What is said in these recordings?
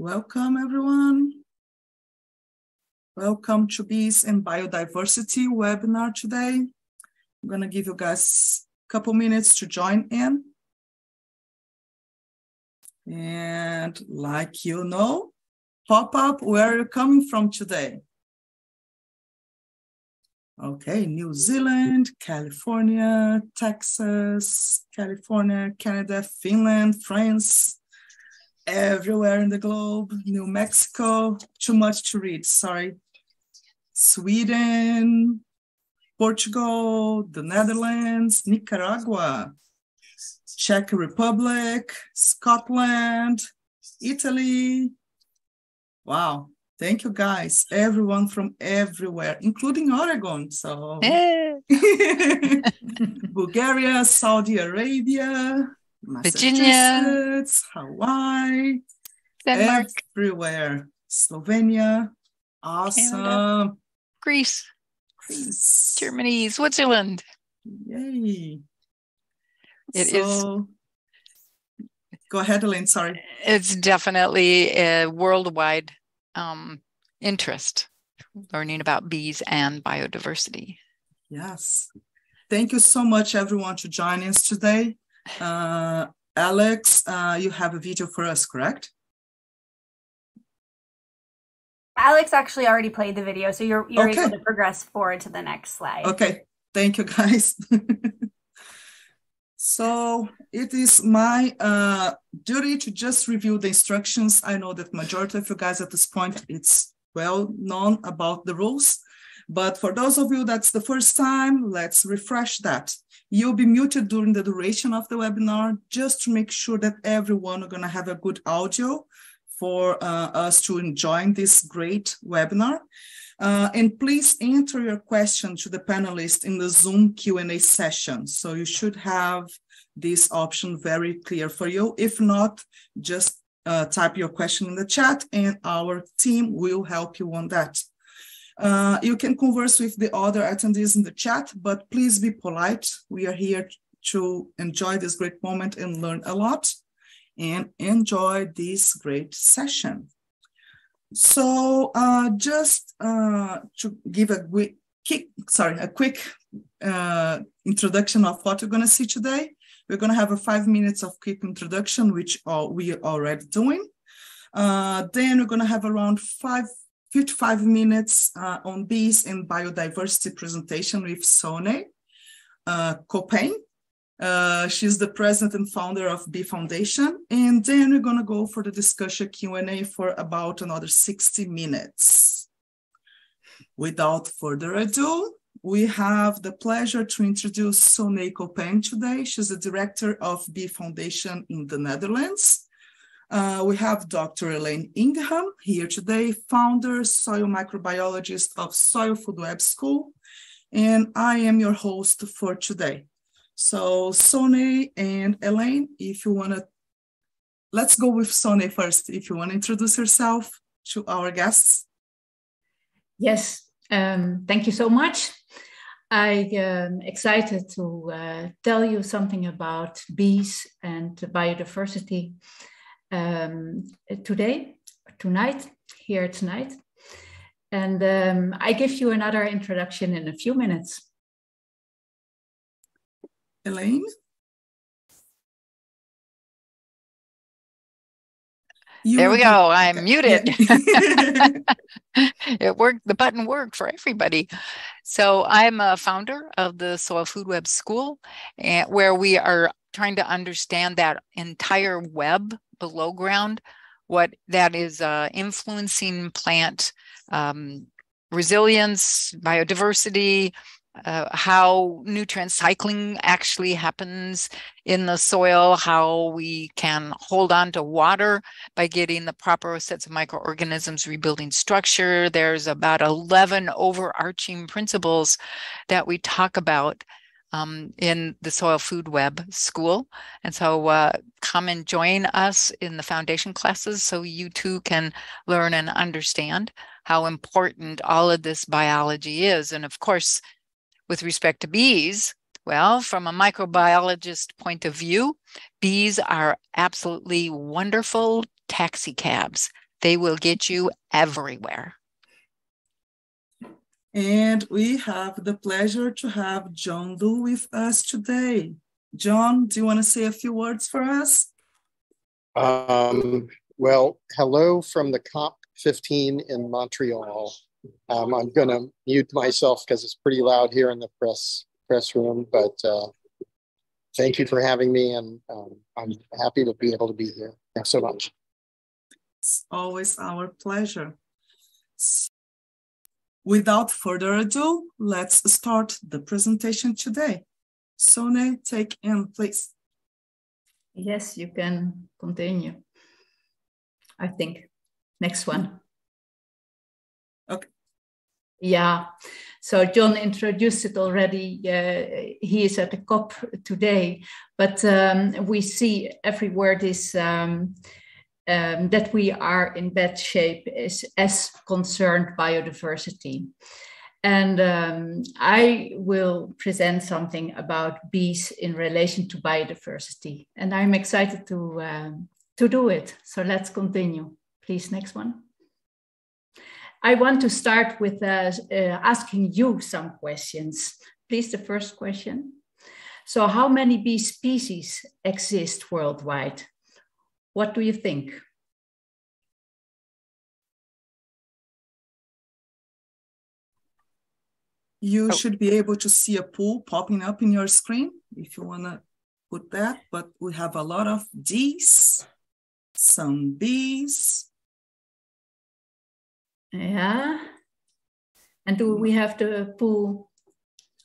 Welcome, everyone. Welcome to Bees and Biodiversity webinar today. I'm going to give you guys a couple minutes to join in. And like you know, pop up where you're coming from today. Okay, New Zealand, California, Texas, California, Canada, Finland, France, everywhere in the globe, New Mexico, too much to read, sorry. Sweden, Portugal, the Netherlands, Nicaragua, Czech Republic, Scotland, Italy. Wow. Thank you guys, everyone from everywhere, including Oregon. So Bulgaria, Saudi Arabia, Virginia, Hawaii, Denmark, everywhere. Slovenia, awesome. Canada. Greece, Greece, Germany, Switzerland. Yay. It so, is. Go ahead, Elaine. Sorry. It's definitely a worldwide um, interest learning about bees and biodiversity. Yes. Thank you so much, everyone, to join us today. Uh, Alex, uh, you have a video for us, correct? Alex actually already played the video, so you're you're okay. able to progress forward to the next slide. Okay, thank you, guys. so it is my uh, duty to just review the instructions. I know that majority of you guys at this point, it's well known about the rules. But for those of you that's the first time, let's refresh that. You'll be muted during the duration of the webinar, just to make sure that everyone are gonna have a good audio for uh, us to enjoy this great webinar. Uh, and please enter your question to the panelists in the Zoom Q&A session. So you should have this option very clear for you. If not, just uh, type your question in the chat and our team will help you on that. Uh, you can converse with the other attendees in the chat, but please be polite. We are here to enjoy this great moment and learn a lot and enjoy this great session. So uh, just uh, to give a quick, sorry, a quick uh, introduction of what we're going to see today. We're going to have a five minutes of quick introduction, which we are already doing. Uh, then we're going to have around five, 55 minutes uh, on bees and biodiversity presentation with Sonne uh, Copijn. Uh, she's the president and founder of Bee Foundation. And then we're going to go for the discussion Q&A for about another 60 minutes. Without further ado, we have the pleasure to introduce Sonne Copijn today. She's the director of Bee Foundation in the Netherlands. Uh, we have Dr. Elaine Ingham here today, founder, soil microbiologist of Soil Food Web School, and I am your host for today. So Sonne and Elaine, if you want to, let's go with Sonne first. If you want to introduce yourself to our guests. Yes, um, thank you so much. I am excited to uh, tell you something about bees and biodiversity um, today, tonight, here tonight. And um, I give you another introduction in a few minutes. Elaine? You there we go. I'm muted. it worked. The button worked for everybody. So I'm a founder of the Soil Food Web School, and where we are trying to understand that entire web below ground, what that is uh, influencing plant um, resilience, biodiversity, uh, how nutrient cycling actually happens in the soil, how we can hold on to water by getting the proper sets of microorganisms rebuilding structure. There's about 11 overarching principles that we talk about um, in the Soil Food Web School. And so uh, come and join us in the foundation classes so you too can learn and understand how important all of this biology is. And of course, with respect to bees, well, from a microbiologist point of view, bees are absolutely wonderful taxi cabs. They will get you everywhere. And we have the pleasure to have John Liu with us today. John, do you want to say a few words for us? Um, well, hello from the COP15 in Montreal. Um, I'm going to mute myself because it's pretty loud here in the press press room, but uh, thank you for having me, and um, I'm happy to be able to be here. Thanks so much. It's always our pleasure. Without further ado, let's start the presentation today. Sonne, take in, please. Yes, you can continue. I think. Next one. Okay. Yeah. So John introduced it already. Uh, he is at the COP today, but um, we see everywhere this um, um, that we are in bad shape is as concerned biodiversity. And um, I will present something about bees in relation to biodiversity. And I'm excited to, uh, to do it. So let's continue. Please, next one. I want to start with uh, uh, asking you some questions. Please, the first question. So, how many bee species exist worldwide? What do you think? You oh. should be able to see a pool popping up in your screen if you want to put that. But we have a lot of D's, some B's. Yeah. And do we have the pool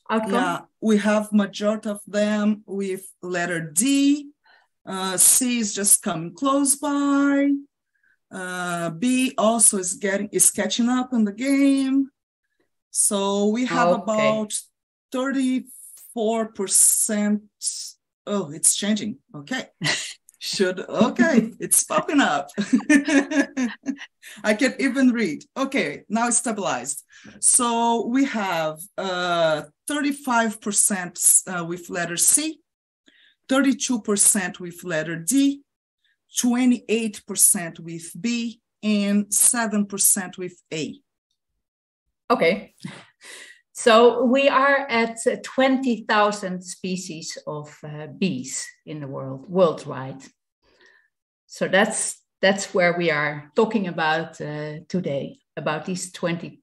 outcome? Yeah, we have majority of them with letter D. Uh, C is just coming close by. Uh, B also is getting is catching up in the game. So we have okay. about 34%. Oh, it's changing. Okay. Should, okay, it's popping up. I can even read. Okay, now it's stabilized. So we have uh, 35% uh, with letter C, 32% with letter D, 28% with B, and 7% with A. Okay. So we are at 20,000 species of uh, bees in the world, worldwide. So that's that's where we are talking about uh, today, about these 20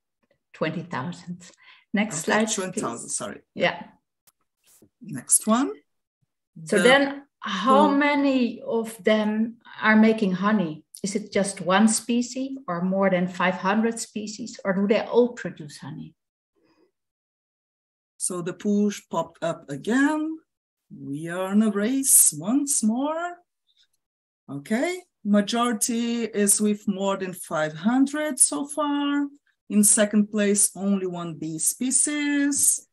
20,000. Next okay, slide. 20,000, sorry. Yeah. Next one. So the, then how many of them are making honey? Is it just one species or more than 500 species, or do they all produce honey? So the push popped up again. We are in a race once more. Okay, majority is with more than 500 so far. In second place, only one bee species.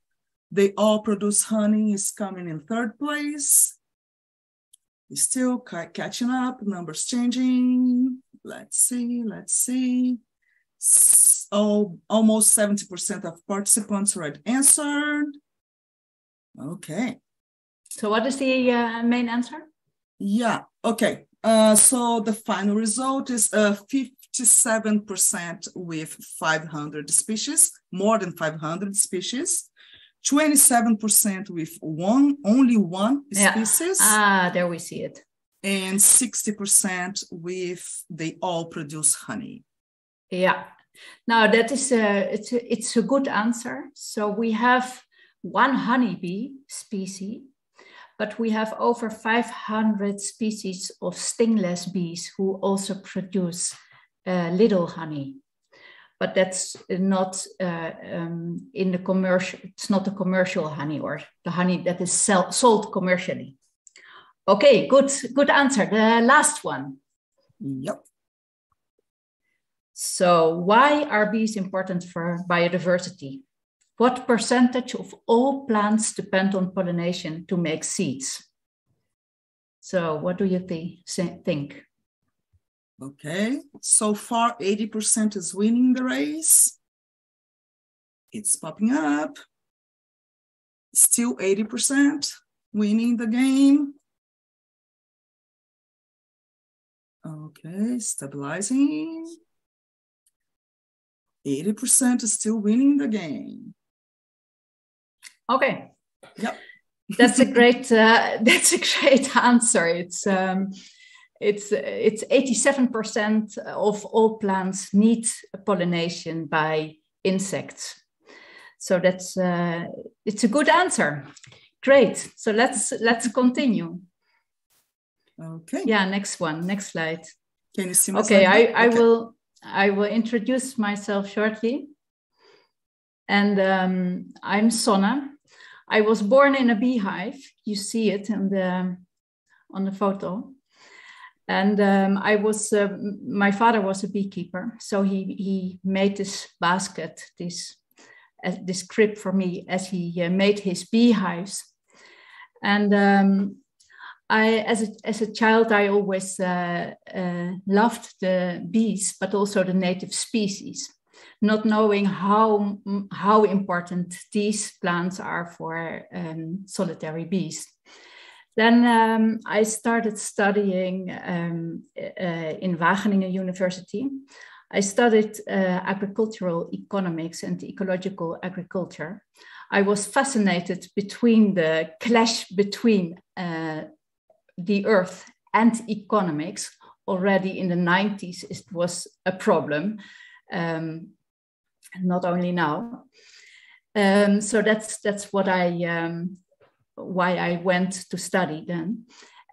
They all produce honey is coming in third place still catching up, numbers changing. Let's see, let's see. So almost 70% of participants already answered. Okay. So what is the uh, main answer? Yeah, okay. Uh, so the final result is uh, 57% with 500 species, more than 500 species. 27% with one, only one yeah. species. Ah, there we see it. And 60% with they all produce honey. Yeah. Now that is a it's a, it's a good answer. So we have one honeybee species, but we have over 500 species of stingless bees who also produce uh, little honey but that's not uh, um, in the commercial, it's not the commercial honey or the honey that is sell, sold commercially. Okay, good, good answer. The last one. Yep. So why are bees important for biodiversity? What percentage of all plants depend on pollination to make seeds? So what do you th think? Okay, so far 80% is winning the race. It's popping up. Still 80% winning the game. Okay, stabilizing. 80% is still winning the game. Okay. Yep. that's a great uh, that's a great answer. It's um, it's it's 87% of all plants need pollination by insects. So that's uh, it's a good answer. Great. So let's let's continue. Okay. Yeah, next one. Next slide. Can you see my Okay, I, I okay. will I will introduce myself shortly. And um, I'm Sonne. I was born in a beehive. You see it in the on the photo. And um, I was uh, my father was a beekeeper, so he he made this basket, this uh, this crib for me as he uh, made his beehives. And um, I, as a, as a child, I always uh, uh, loved the bees, but also the native species, not knowing how, how important these plants are for um, solitary bees. Then um, I started studying um, uh, in Wageningen University. I studied uh, agricultural economics and ecological agriculture. I was fascinated between the clash between uh, the earth and economics already in the 90s it was a problem um, not only now um, so that's that's what i um, why i went to study then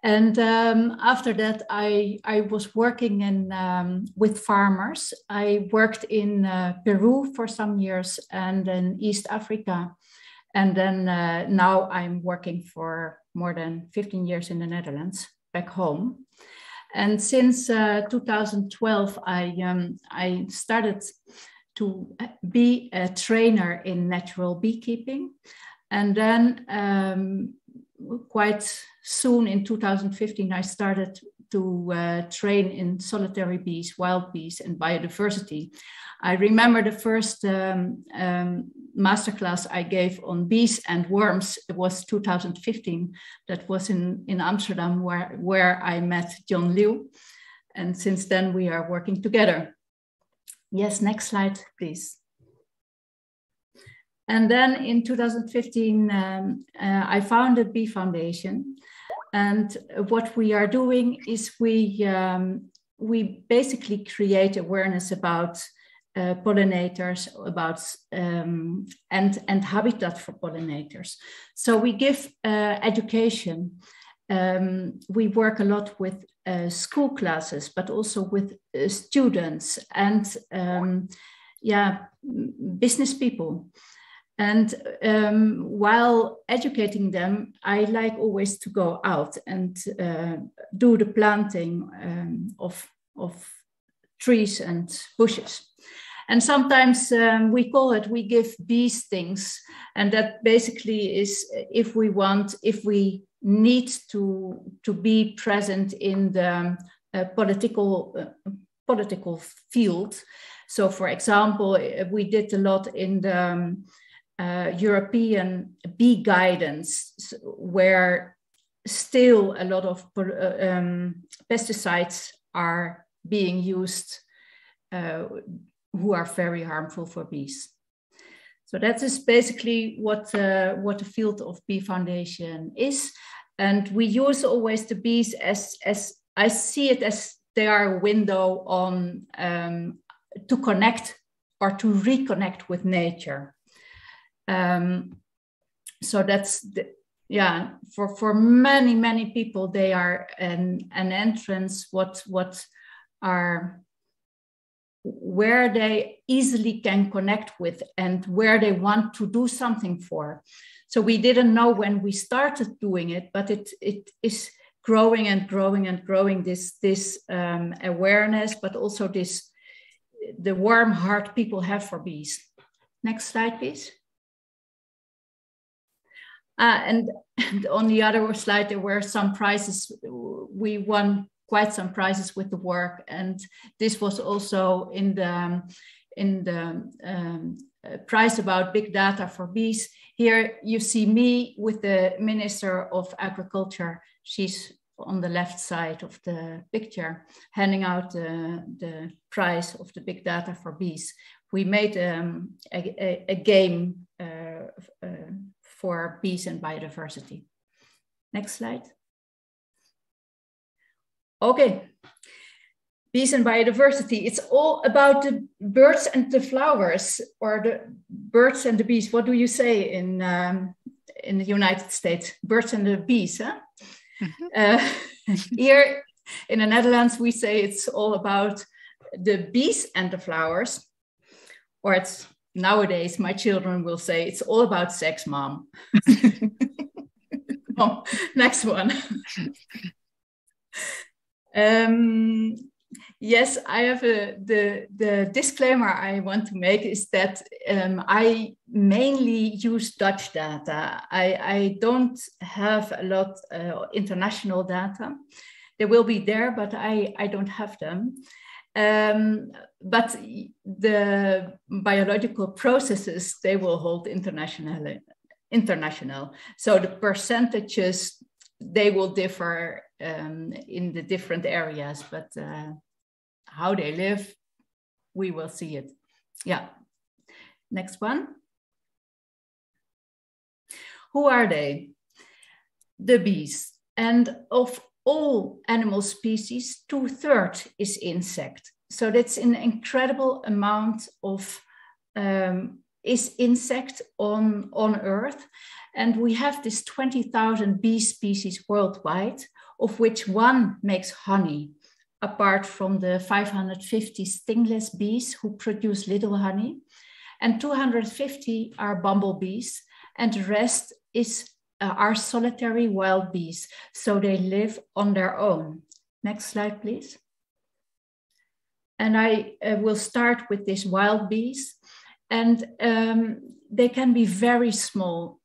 and um, after that i i was working in um, with farmers i worked in uh, peru for some years and in east africa and then uh, now i'm working for more than 15 years in the Netherlands, back home. And since uh, 2012, I, um, I started to be a trainer in natural beekeeping. And then um, quite soon in 2015, I started to uh, train in solitary bees, wild bees, and biodiversity. I remember the first um, um, masterclass I gave on bees and worms. It was 2015. That was in, in Amsterdam, where, where I met John Liu. And since then, we are working together. Yes, next slide, please. And then in 2015, um, uh, I founded Bee Foundation. And what we are doing is we, um, we basically create awareness about uh, pollinators, about um, and, and habitat for pollinators. So we give uh, education. Um, we work a lot with uh, school classes, but also with uh, students and um, yeah, business people. And um, while educating them, I like always to go out and uh, do the planting um, of, of trees and bushes. And sometimes um, we call it, we give bees things. And that basically is if we want, if we need to, to be present in the uh, political, uh, political field. So for example, we did a lot in the, um, uh, European bee guidance, where still a lot of uh, um, pesticides are being used uh, who are very harmful for bees. So that is basically what, uh, what the field of Bee Foundation is. And we use always the bees as, as I see it as they are a window on um, to connect or to reconnect with nature. Um, so that's the, yeah for for many many people they are an an entrance what what are where they easily can connect with and where they want to do something for. So we didn't know when we started doing it but it it is growing and growing and growing this this um, awareness but also this the warm heart people have for bees. Next slide please uh, and, on the other slide, there were some prizes. We won quite some prizes with the work, and this was also in the in the um, uh, prize about big data for bees. Here you see me with the Minister of Agriculture. She's on the left side of the picture, handing out the, the prize of the big data for bees. We made um, a, a, a, game uh, uh, for bees and biodiversity. Next slide. Okay, bees and biodiversity. It's all about the birds and the flowers, or the birds and the bees. What do you say in um, in the United States? Birds and the bees, huh? Mm-hmm. Uh, here in the Netherlands, we say it's all about the bees and the flowers, or it's nowadays my children will say it's all about sex, mom. oh, next one. um, yes, I have a the the disclaimer I want to make is that um, I mainly use Dutch data. I I don't have a lot uh, international data. They will be there, but I I don't have them. Um, but the biological processes they will hold internationally international. So the percentages they will differ um, in the different areas but uh, how they live we will see it. Yeah. Next one. Who are they? The bees. And of all animal species, two thirds is insect. So that's an incredible amount of um, is insect on, on Earth. And we have this 20,000 bee species worldwide, of which one makes honey, apart from the 550 stingless bees who produce little honey. And 250 are bumblebees, and the rest is uh, are solitary wild bees, so they live on their own. Next slide, please. And I uh, will start with these wild bees. And um, they can be very small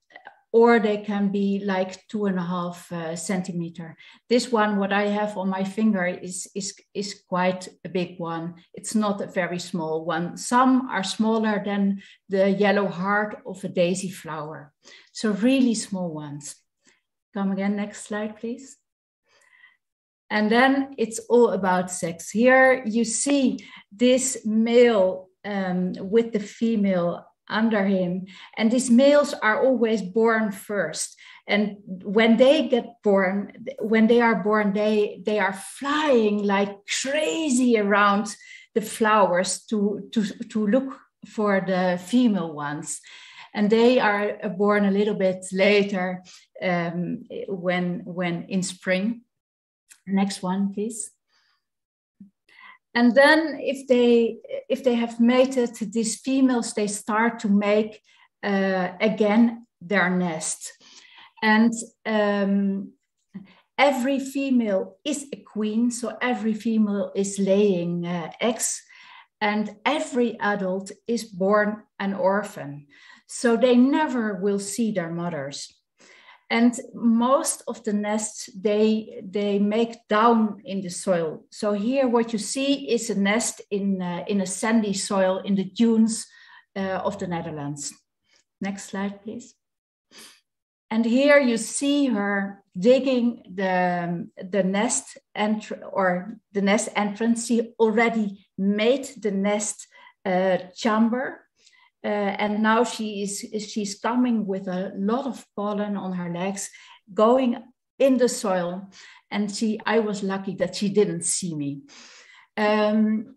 or they can be like two and a half uh, centimeter. This one, what I have on my finger is, is, is quite a big one. It's not a very small one. Some are smaller than the yellow heart of a daisy flower. So really small ones. Come again, next slide, please. And then it's all about sex. Here you see this male um, with the female under him. And these males are always born first. And when they get born, when they are born, they, they are flying like crazy around the flowers to, to, to look for the female ones. And they are born a little bit later um, when, when in spring. Next one, please. And then if they if they have mated these females they start to make uh, again their nest. And um, every female is a queen so every female is laying uh, eggs. And every adult is born an orphan. So they never will see their mothers and most of the nests they they make down in the soil. So here what you see is a nest in uh, in a sandy soil in the dunes uh, of the netherlands. Next slide please. And here you see her digging the, the nest entr- or the nest entrance. She already made the nest uh, chamber uh, and now she is she's coming with a lot of pollen on her legs, going in the soil. And she, I was lucky that she didn't see me. Um,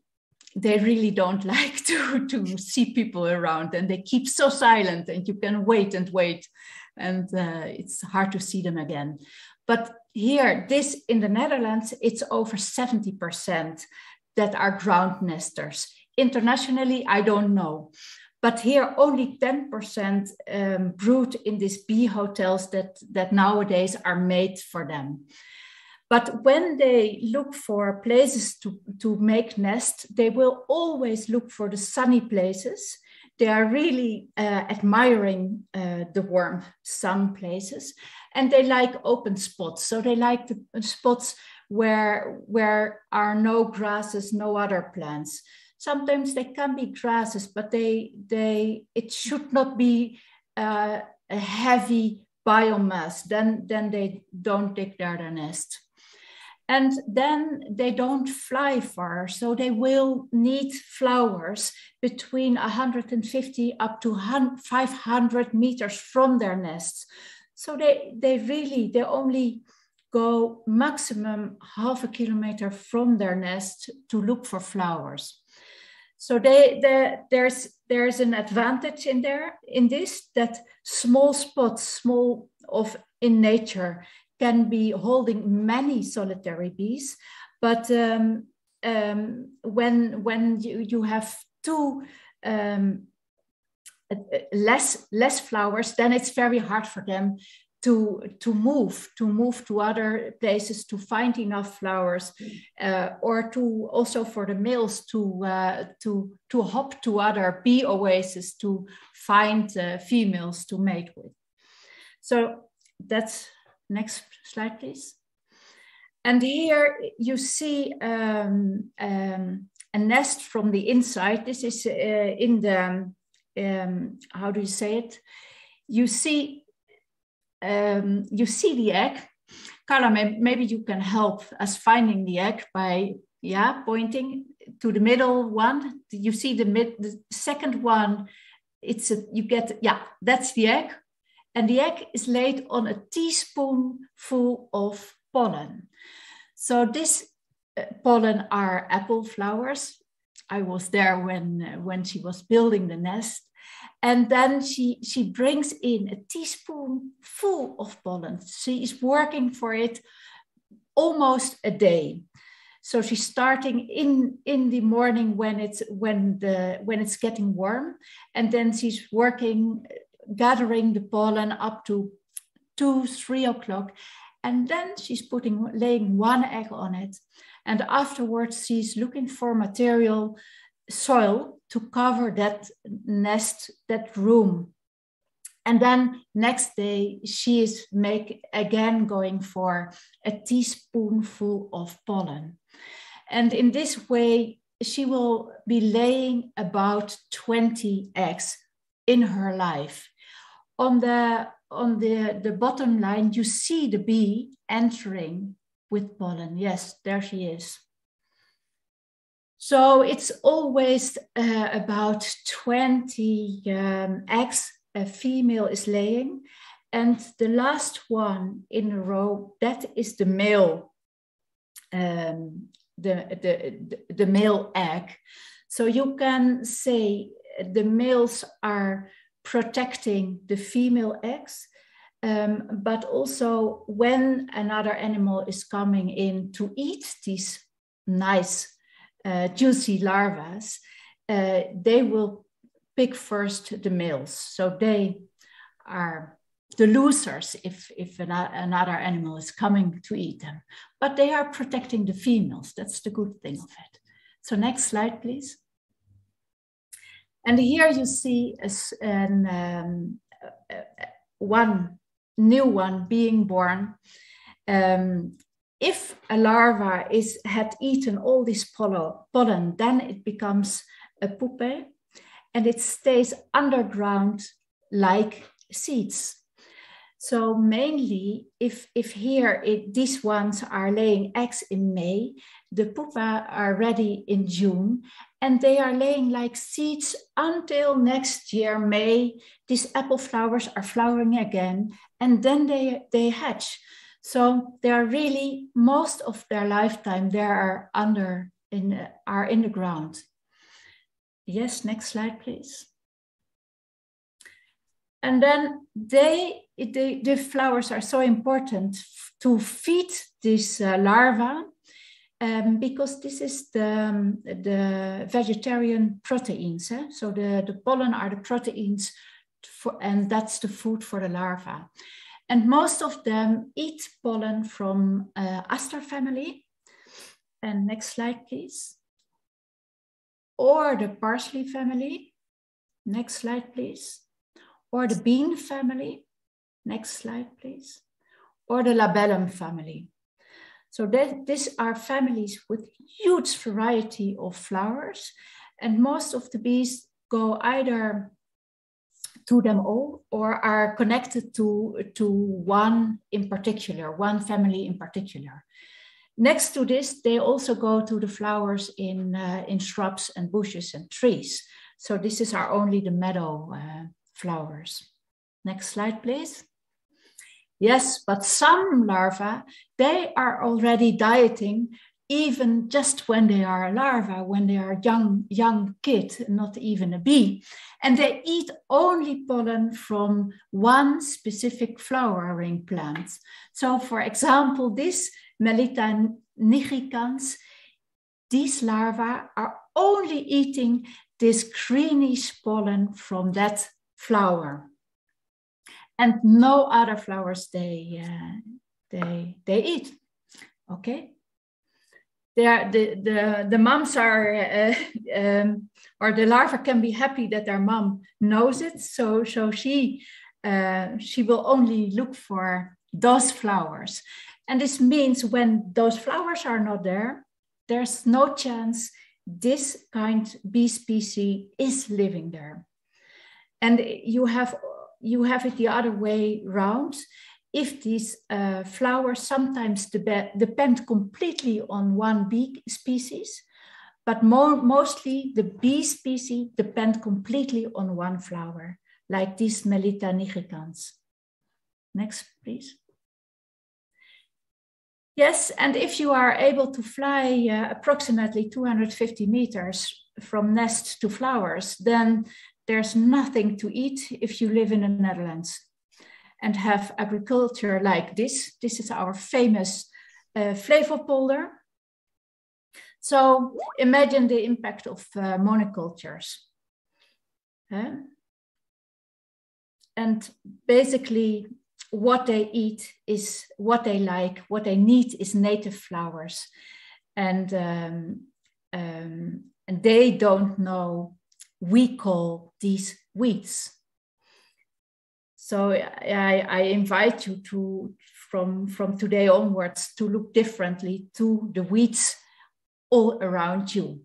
they really don't like to, to see people around and they keep so silent and you can wait and wait and uh, it's hard to see them again. But here, this in the Netherlands, it's over 70% that are ground nesters. Internationally, I don't know. But here, only 10% um, brood in these bee hotels that, that nowadays are made for them. But when they look for places to, to make nests, they will always look for the sunny places. They are really uh, admiring uh, the warm sun places and they like open spots. So they like the spots where, where are no grasses, no other plants sometimes they can be grasses, but they they it should not be uh, a heavy biomass. Then then they don't dig their nest. And then they don't fly far, so they will need flowers between 150 up to 500 meters from their nests. So they, they really, they only go maximum half a kilometer from their nest to look for flowers. So they, they, there's, there's an advantage in there in this that small spots, small of in nature can be holding many solitary bees, but um, um, when when you, you have two um, less less flowers, then it's very hard for them to to move to move to other places to find enough flowers uh, or to also for the males to uh, to to hop to other bee oases to find uh, females to mate with. So that's next slide please. And here you see um, um, a nest from the inside. This is uh, in the um, how do you say it? You see um, you see the egg. Carla, maybe you can help us finding the egg by yeah pointing to the middle one. You see the mid, the second one. It's a you get yeah that's the egg, and the egg is laid on a teaspoonful of pollen. So this uh, pollen are apple flowers. I was there when uh, when she was building the nest, and then she, she brings in a teaspoon full of pollen. She is working for it almost a day. So she's starting in, in the morning when it's when the when it's getting warm, and then she's working, gathering the pollen up to two, three o'clock. And then she's putting laying one egg on it. And afterwards she's looking for material soil to cover that nest, that room. And then next day, she is make again going for a teaspoonful of pollen. And in this way, she will be laying about 20 eggs in her life. On the on the, the bottom line, you see the bee entering with pollen. Yes, there she is. So it's always uh, about 20 um, eggs a female is laying. And the last one in a row, that is the male, um, the, the, the male egg. So you can say the males are protecting the female eggs, um, but also when another animal is coming in to eat these nice uh, juicy larvae, uh, they will pick first the males. So they are the losers if, if another animal is coming to eat them. But they are protecting the females. That's the good thing of it. So next slide, please. And here you see a, an, um, one new one being born. Um, if a larva is had eaten all this pollen, then it becomes a pupae and it stays underground like seeds. So mainly, if, if here it, these ones are laying eggs in May, the pupa are ready in June, and they are laying like seeds until next year, May. These apple flowers are flowering again, and then they, they hatch. So they are really most of their lifetime they are under in are in the ground. Yes, next slide, please. And then they, they the flowers are so important to feed this uh, larva um, because this is the, um, the vegetarian proteins. Eh? So the, the pollen are the proteins for, and that's the food for the larva. And most of them eat pollen from uh, aster family. And next slide, please. Or the parsley family. Next slide, please. Or the bean family. Next slide, please. Or the labellum family. So that, these are families with huge variety of flowers. And most of the bees go either to them all or are connected to, to one in particular, one family in particular. Next to this, they also go to the flowers in, uh, in shrubs and bushes and trees. So this is our only the meadow uh, flowers. Next slide, please. Yes, but some larvae, they are already dieting even just when they are a larva, when they are young, young kid, not even a bee. And they eat only pollen from one specific flowering plant. So for example, this Melitta nigricans, these larvae are only eating this greenish pollen from that flower. And no other flowers they, uh, they, they eat, okay? Are, the, the, the moms are, uh, um, or the larva can be happy that their mom knows it. So, so she, uh, she will only look for those flowers. And this means when those flowers are not there, there's no chance this kind bee species is living there. And you have, you have it the other way round. If these uh, flowers sometimes depend completely on one bee species, but more, mostly the bee species depend completely on one flower, like these Melitta nigricans. Next, please. Yes, and if you are able to fly uh, approximately 250 meters from nest to flowers, then there's nothing to eat if you live in the Netherlands and have agriculture like this. This is our famous uh, Flevopolder. So imagine the impact of uh, monocultures. Uh, and basically what they eat is what they like, what they need is native flowers. And, um, um, and they don't know, we call these weeds. So I, I invite you to, from, from today onwards, to look differently to the weeds all around you.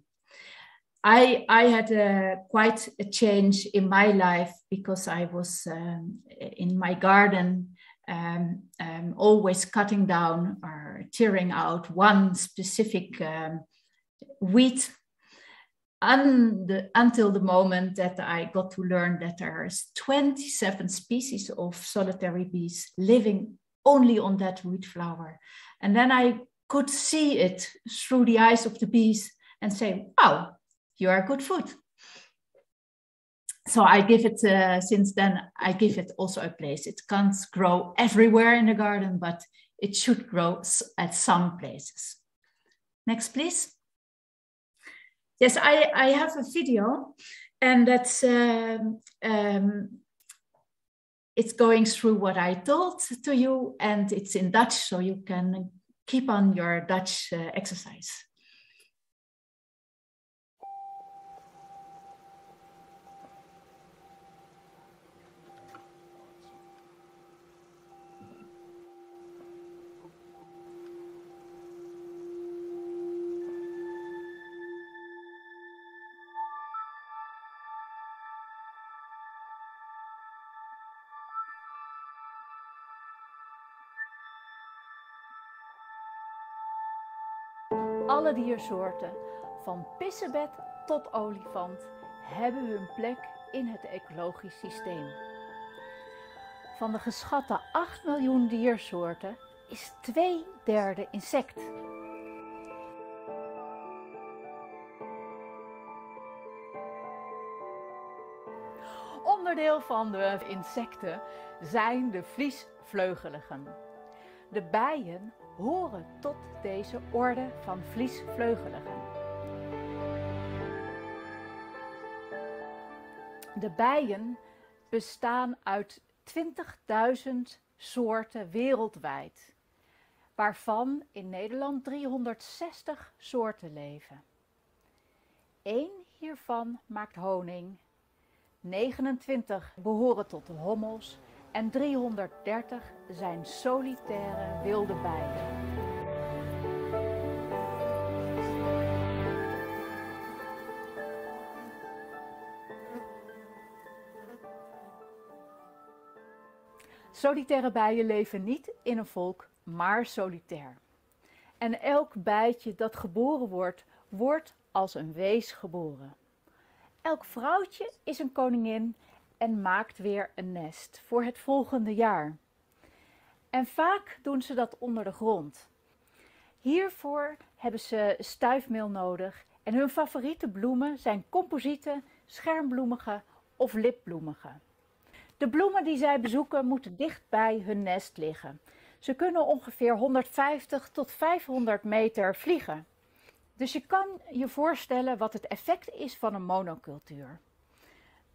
I, I had a, quite a change in my life because I was um, in my garden um, um, always cutting down or tearing out one specific um, wheat and until the moment that I got to learn that there's 27 species of solitary bees living only on that wheat flower. And then I could see it through the eyes of the bees and say, wow, you are good food so I give it, uh, since then, I give it also a place. It can't grow everywhere in the garden, but it should grow at some places. Next, please. Yes, I, I have a video and that's, um, um, it's going through what I told to you and it's in Dutch, so you can keep on your Dutch uh, exercise. Alle diersoorten, van pissebed tot olifant, hebben hun plek in het ecologisch systeem. Van de geschatte 8 miljoen diersoorten is twee derde insect. Onderdeel van de insecten zijn de vliesvleugeligen. De bijen horen tot deze orde van vliesvleugeligen. De bijen bestaan uit 20.000 soorten wereldwijd, waarvan in Nederland 360 soorten leven. Eén hiervan maakt honing, 29 behoren tot de hommels en 330 zijn solitaire wilde bijen. Solitaire bijen leven niet in een volk, maar solitair. En elk bijtje dat geboren wordt, wordt als een wees geboren. Elk vrouwtje is een koningin en maakt weer een nest voor het volgende jaar. En vaak doen ze dat onder de grond. Hiervoor hebben ze stuifmeel nodig en hun favoriete bloemen zijn composiete, schermbloemige of lipbloemige. De bloemen die zij bezoeken moeten dicht bij hun nest liggen. Ze kunnen ongeveer 150 tot 500 meter vliegen. Dus je kan je voorstellen wat het effect is van een monocultuur.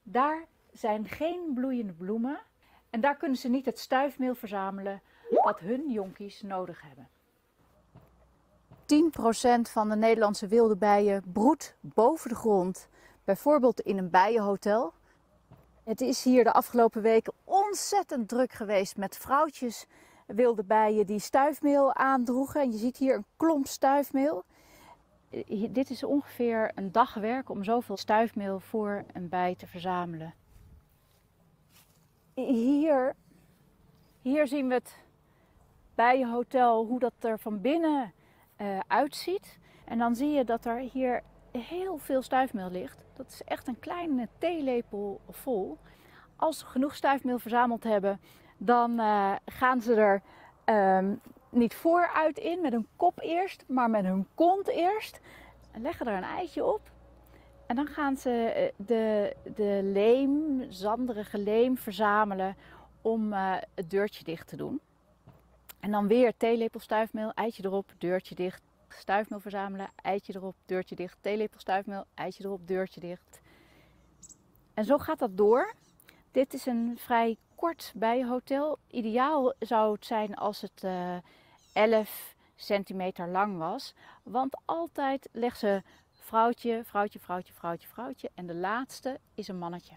Daar zijn geen bloeiende bloemen en daar kunnen ze niet het stuifmeel verzamelen wat hun jonkies nodig hebben. 10% van de Nederlandse wilde bijen broedt boven de grond, bijvoorbeeld in een bijenhotel. Het is hier de afgelopen weken ontzettend druk geweest met vrouwtjes wilde bijen die stuifmeel aandroegen. En je ziet hier een klomp stuifmeel. Dit is ongeveer een dag werk om zoveel stuifmeel voor een bij te verzamelen. Hier, hier zien we het bijenhotel, hoe dat er van binnen uh, uitziet. En dan zie je dat er hier heel veel stuifmeel ligt. Dat is echt een kleine theelepel vol. Als ze genoeg stuifmeel verzameld hebben, dan uh, gaan ze er um, niet vooruit in met hun kop eerst, maar met hun kont eerst. En leggen er een eitje op. En dan gaan ze eh, de, de leem, zanderige leem verzamelen om uh, het deurtje dicht te doen. En dan weer theelepel stuifmeel, eitje erop, deurtje dicht. Stuifmeel verzamelen, eitje erop, deurtje dicht. Theelepel stuifmeel, eitje erop, deurtje dicht. En zo gaat dat door. Dit is een vrij kort bijenhotel. Ideaal zou het zijn als het uh, 11 centimeter lang was. Want altijd leggen ze vrouwtje, vrouwtje, vrouwtje, vrouwtje, vrouwtje. En de laatste is een mannetje.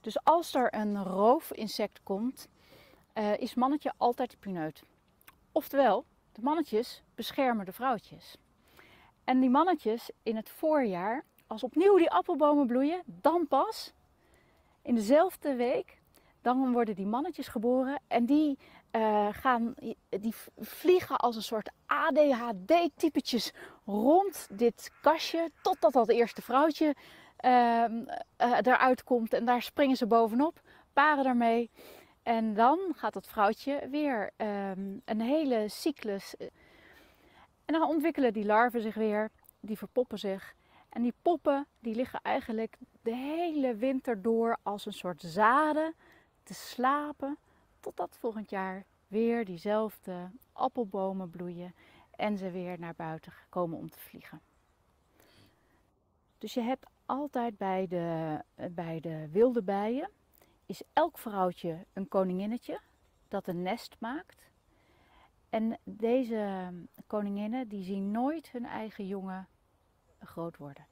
Dus als er een roofinsect komt, uh, is mannetje altijd de pineut. Oftewel, de mannetjes beschermen de vrouwtjes. En die mannetjes in het voorjaar, als opnieuw die appelbomen bloeien, dan pas in dezelfde week, dan worden die mannetjes geboren en die, uh, gaan, die vliegen als een soort ADHD-typetjes rond dit kastje, totdat dat eerste vrouwtje uh, eruit komt en daar springen ze bovenop, paren ermee. En dan gaat dat vrouwtje weer um, een hele cyclus. En dan ontwikkelen die larven zich weer, die verpoppen zich. En die poppen die liggen eigenlijk de hele winter door als een soort zaden te slapen. Totdat volgend jaar weer diezelfde appelbomen bloeien en ze weer naar buiten komen om te vliegen. Dus je hebt altijd bij de, bij de wilde bijen is elk vrouwtje een koninginnetje dat een nest maakt. En deze koninginnen die zien nooit hun eigen jongen groot worden.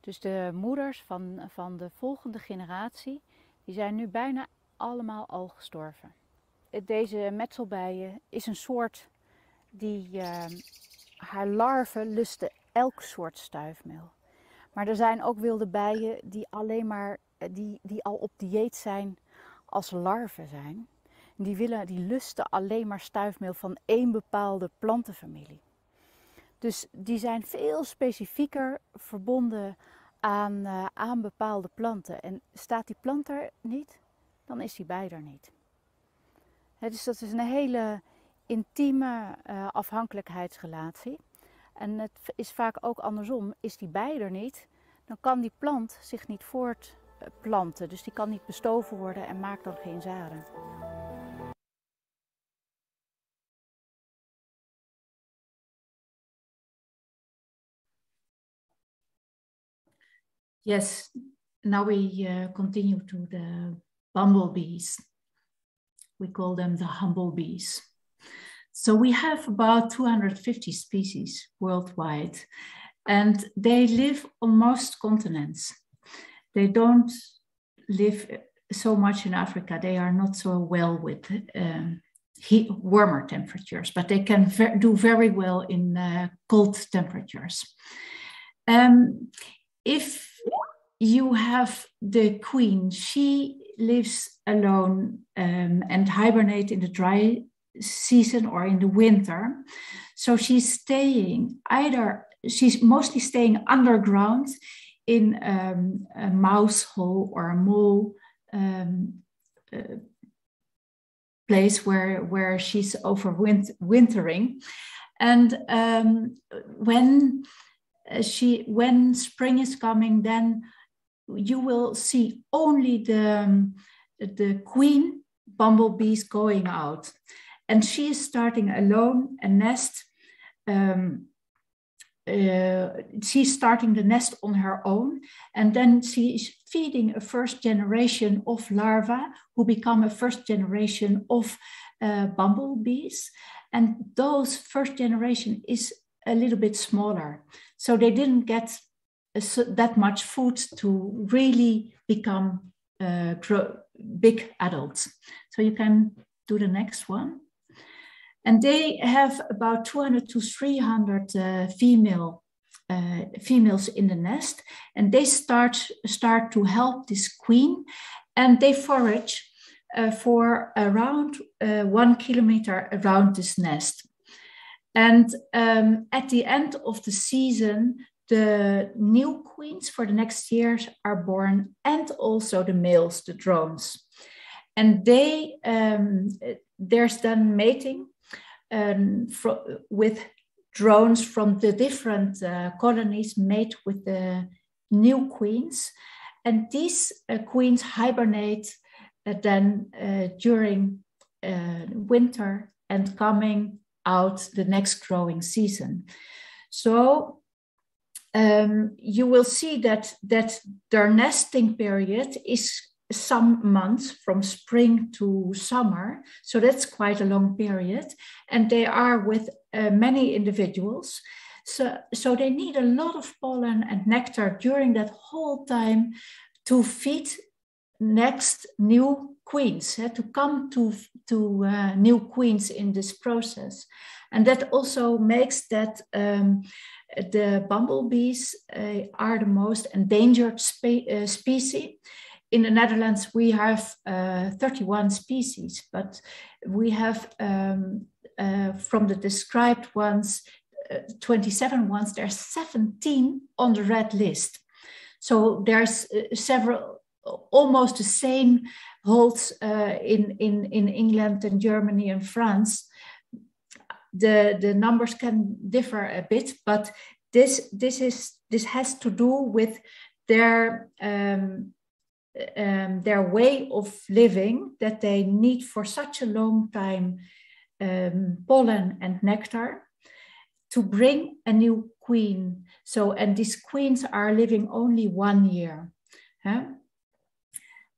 Dus de moeders van, van de volgende generatie, die zijn nu bijna allemaal al gestorven. Deze metselbijen is een soort die uh, haar larven lusten elk soort stuifmeel. Maar er zijn ook wilde bijen die alleen maar eh, die, die al op dieet zijn als larven zijn. Die, willen, die lusten alleen maar stuifmeel van één bepaalde plantenfamilie. Dus die zijn veel specifieker verbonden aan, uh, aan bepaalde planten. En staat die plant er niet, dan is die bij er niet. dus dat is een hele intieme uh, afhankelijkheidsrelatie. En het is vaak ook andersom. Is die bij er niet, dan kan die plant zich niet voortplanten. Dus die kan niet bestoven worden en maakt dan geen zaden. Yes, now we uh, continue to the bumblebees. We call them the humble bees. So we have about 250 species worldwide, and they live on most continents. They don't live so much in Africa. They are not so well with um, heat, warmer temperatures, but they can ver do very well in uh, cold temperatures. Um, if you have the queen, she lives alone um, and hibernate in the dry season or in the winter. So she's staying either, she's mostly staying underground in um, a mouse hole or a mole um, uh, place where, where she's overwintering. And um, when uh, she, when spring is coming, then you will see only the, um, the queen bumblebees going out. And she is starting alone a nest. Um, uh, she's starting the nest on her own, and then she is feeding a first generation of larvae who become a first generation of uh, bumblebees. And those first generation is a little bit smaller. So they didn't get that much food to really become uh, big adults. So you can do the next one. And they have about 200 to 300 uh, female uh, females in the nest, and they start start to help this queen, and they forage uh, for around uh, one kilometer around this nest. And um, at the end of the season, the new queens for the next years are born, and also the males, the drones. And they um, there's then mating um, with drones from the different uh, colonies mate with the new queens. And these uh, queens hibernate uh, then uh, during uh, winter and coming out the next growing season. So um, you will see that, that their nesting period is some months from spring to summer. So that's quite a long period. And they are with uh, many individuals. So, so they need a lot of pollen and nectar during that whole time to feed next new queens, uh, to come to, to uh, new queens in this process. And that also makes that um, the bumblebees uh, are the most endangered spe uh, species in the Netherlands, we have uh, 31 species, but we have um, from the described ones, uh, 27 ones, there's 17 on the red list. So there's several, almost the same holds in, in, in England and Germany and France. The, the numbers can differ a bit, but this, this, is, this has to do with their um, um, their way of living that they need for such a long time um, pollen and nectar to bring a new queen. So, and these queens are living only one year. Huh?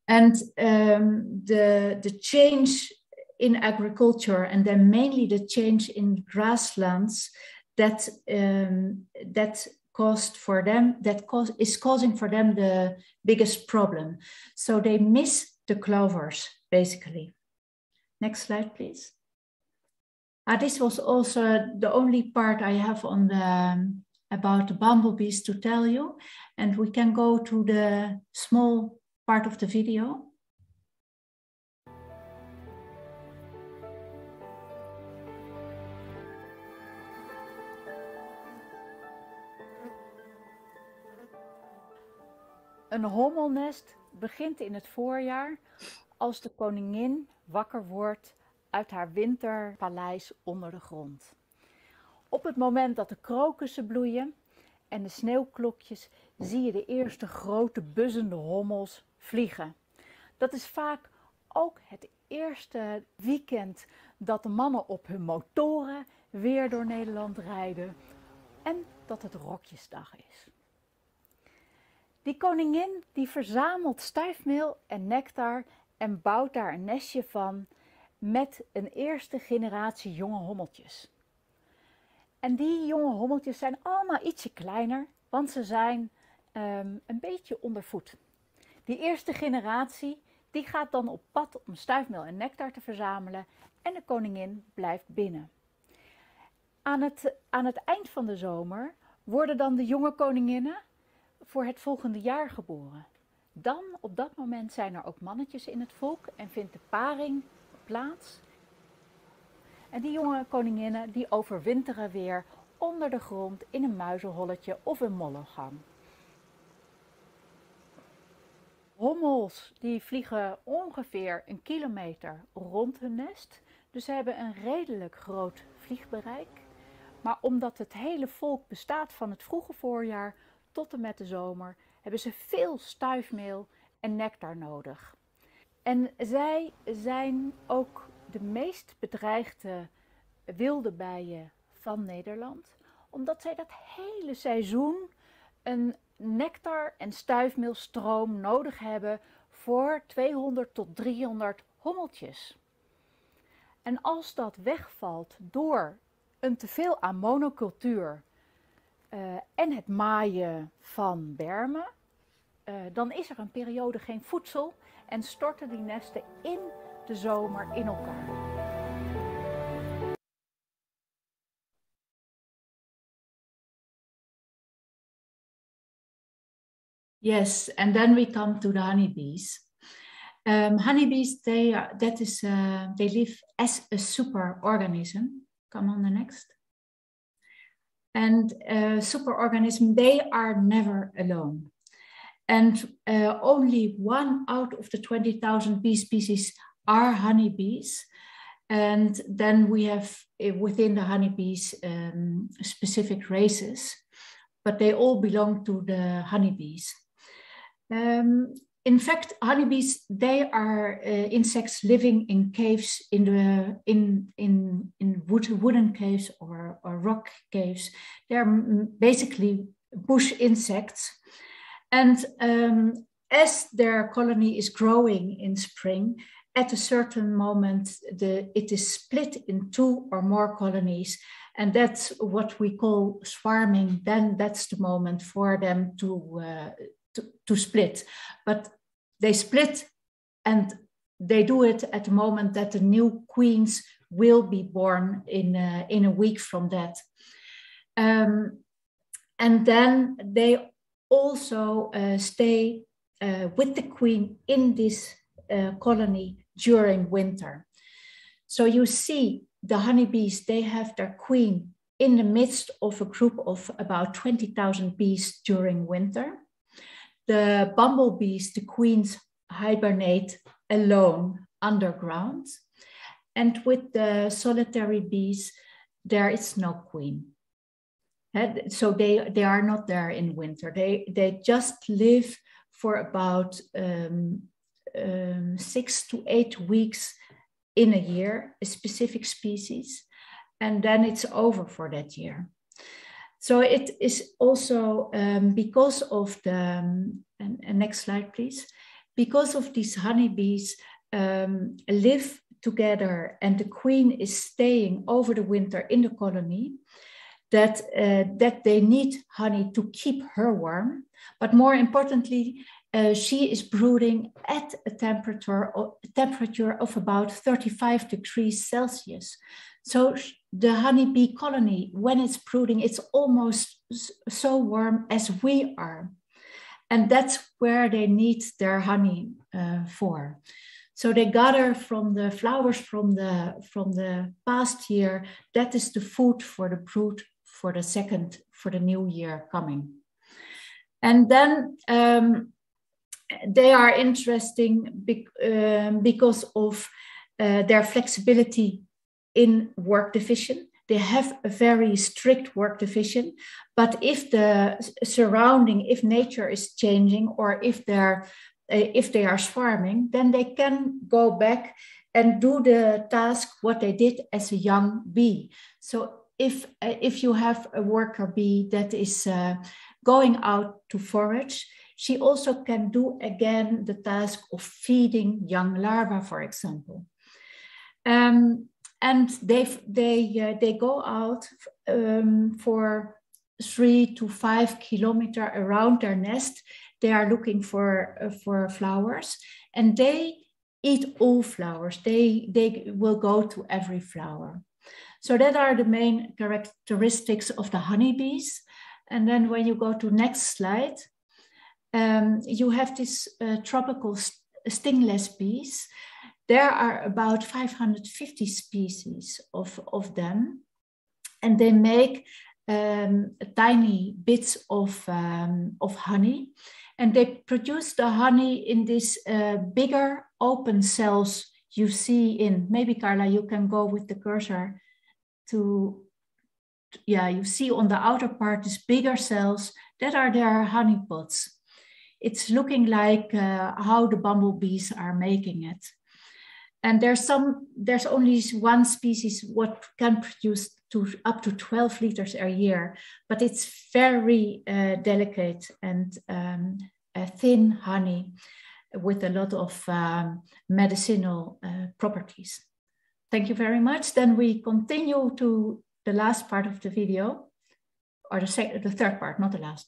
And um, the, the change in agriculture and then mainly the change in grasslands that, um, that caused for them that cause, is causing for them the biggest problem. So they miss the clovers basically. Next slide, please. Uh, this was also the only part I have on the um, about the bumblebees to tell you, and we can go to the small part of the video. Een hommelnest begint in het voorjaar als de koningin wakker wordt uit haar winterpaleis onder de grond. Op het moment dat de krokussen bloeien en de sneeuwklokjes zie je de eerste grote buzzende hommels vliegen. Dat is vaak ook het eerste weekend dat de mannen op hun motoren weer door Nederland rijden en dat het rokjesdag is. Die koningin die verzamelt stuifmeel en nectar en bouwt daar een nestje van met een eerste generatie jonge hommeltjes. En die jonge hommeltjes zijn allemaal ietsje kleiner, want ze zijn um, een beetje ondervoed. Die eerste generatie die gaat dan op pad om stuifmeel en nectar te verzamelen en de koningin blijft binnen. Aan het, aan het eind van de zomer worden dan de jonge koninginnen voor het volgende jaar geboren. Dan, op dat moment, zijn er ook mannetjes in het volk en vindt de paring plaats. En die jonge koninginnen die overwinteren weer onder de grond in een muizenholletje of een mollengang. Hommels die vliegen ongeveer een kilometer rond hun nest. Dus ze hebben een redelijk groot vliegbereik. Maar omdat het hele volk bestaat van het vroege voorjaar tot en met de zomer, hebben ze veel stuifmeel en nectar nodig. En zij zijn ook de meest bedreigde wilde bijen van Nederland, omdat zij dat hele seizoen een nectar- en stuifmeelstroom nodig hebben voor 200 tot 300 hommeltjes. En als dat wegvalt door een teveel aan monocultuur uh, en het maaien van bermen, uh, dan is er een periode geen voedsel en storten die nesten in de zomer in elkaar. Yes, and then we come to the honeybees. Um, honeybees, they are, that is, uh, they live as a super organism. Come on the next. And uh, superorganism, they are never alone. And uh, only one out of the 20,000 bee species are honeybees. And then we have uh, within the honeybees um, specific races, but they all belong to the honeybees. Um, in fact, honeybees they are uh, insects living in caves in the in in in wood, wooden caves or, or rock caves. They are basically bush insects, and um, as their colony is growing in spring, at a certain moment, the, it is split in two or more colonies, and that's what we call swarming. Then that's the moment for them to uh, to, to split. But they split and they do it at the moment that the new queens will be born in, uh, in a week from that. Um, and then they also uh, stay uh, with the queen in this uh, colony during winter. So you see the honeybees, they have their queen in the midst of a group of about 20,000 bees during winter. The bumblebees, the queens, hibernate alone underground. And with the solitary bees, there is no queen. And so they, they are not there in winter. They, they just live for about um, um, six to eight weeks in a year, a specific species, and then it's over for that year. So it is also um, because of the, um, and, and, next slide please, because of these honeybees um, live together and the queen is staying over the winter in the colony, that, uh, that they need honey to keep her warm. But more importantly, uh, she is brooding at a temperature, temperature of about 35 degrees Celsius. So the honeybee colony, when it's brooding, it's almost so warm as we are. And that's where they need their honey uh, for. So they gather from the flowers from the, from the past year. That is the food for the brood for the second, for the new year coming. And then um, they are interesting be, um, because of uh, their flexibility in work division. They have a very strict work division, but if the surrounding, if nature is changing, or if they're uh, if they are swarming, then they can go back and do the task what they did as a young bee. So if uh, if you have a worker bee that is uh, going out to forage, she also can do again the task of feeding young larvae, for example. Um, and they they uh, they go out um, for three to five kilometer around their nest. They are looking for uh, for flowers, and they eat all flowers. They they will go to every flower. So that are the main characteristics of the honeybees. And then when you go to next slide, um, you have these uh, tropical st stingless bees there are about 550 species of, of them, and they make um, tiny bits of, um, of honey. And they produce the honey in these uh, bigger open cells you see in, maybe Carla, you can go with the cursor to, yeah, you see on the outer part these bigger cells that are their honey pots. It's looking like uh, how the bumblebees are making it. And there's some, there's only one species what can produce to up to 12 liters a year, but it's very uh, delicate and um, thin honey with a lot of um, medicinal uh, properties. Thank you very much. Then we continue to the last part of the video, or the, the third part, not the last.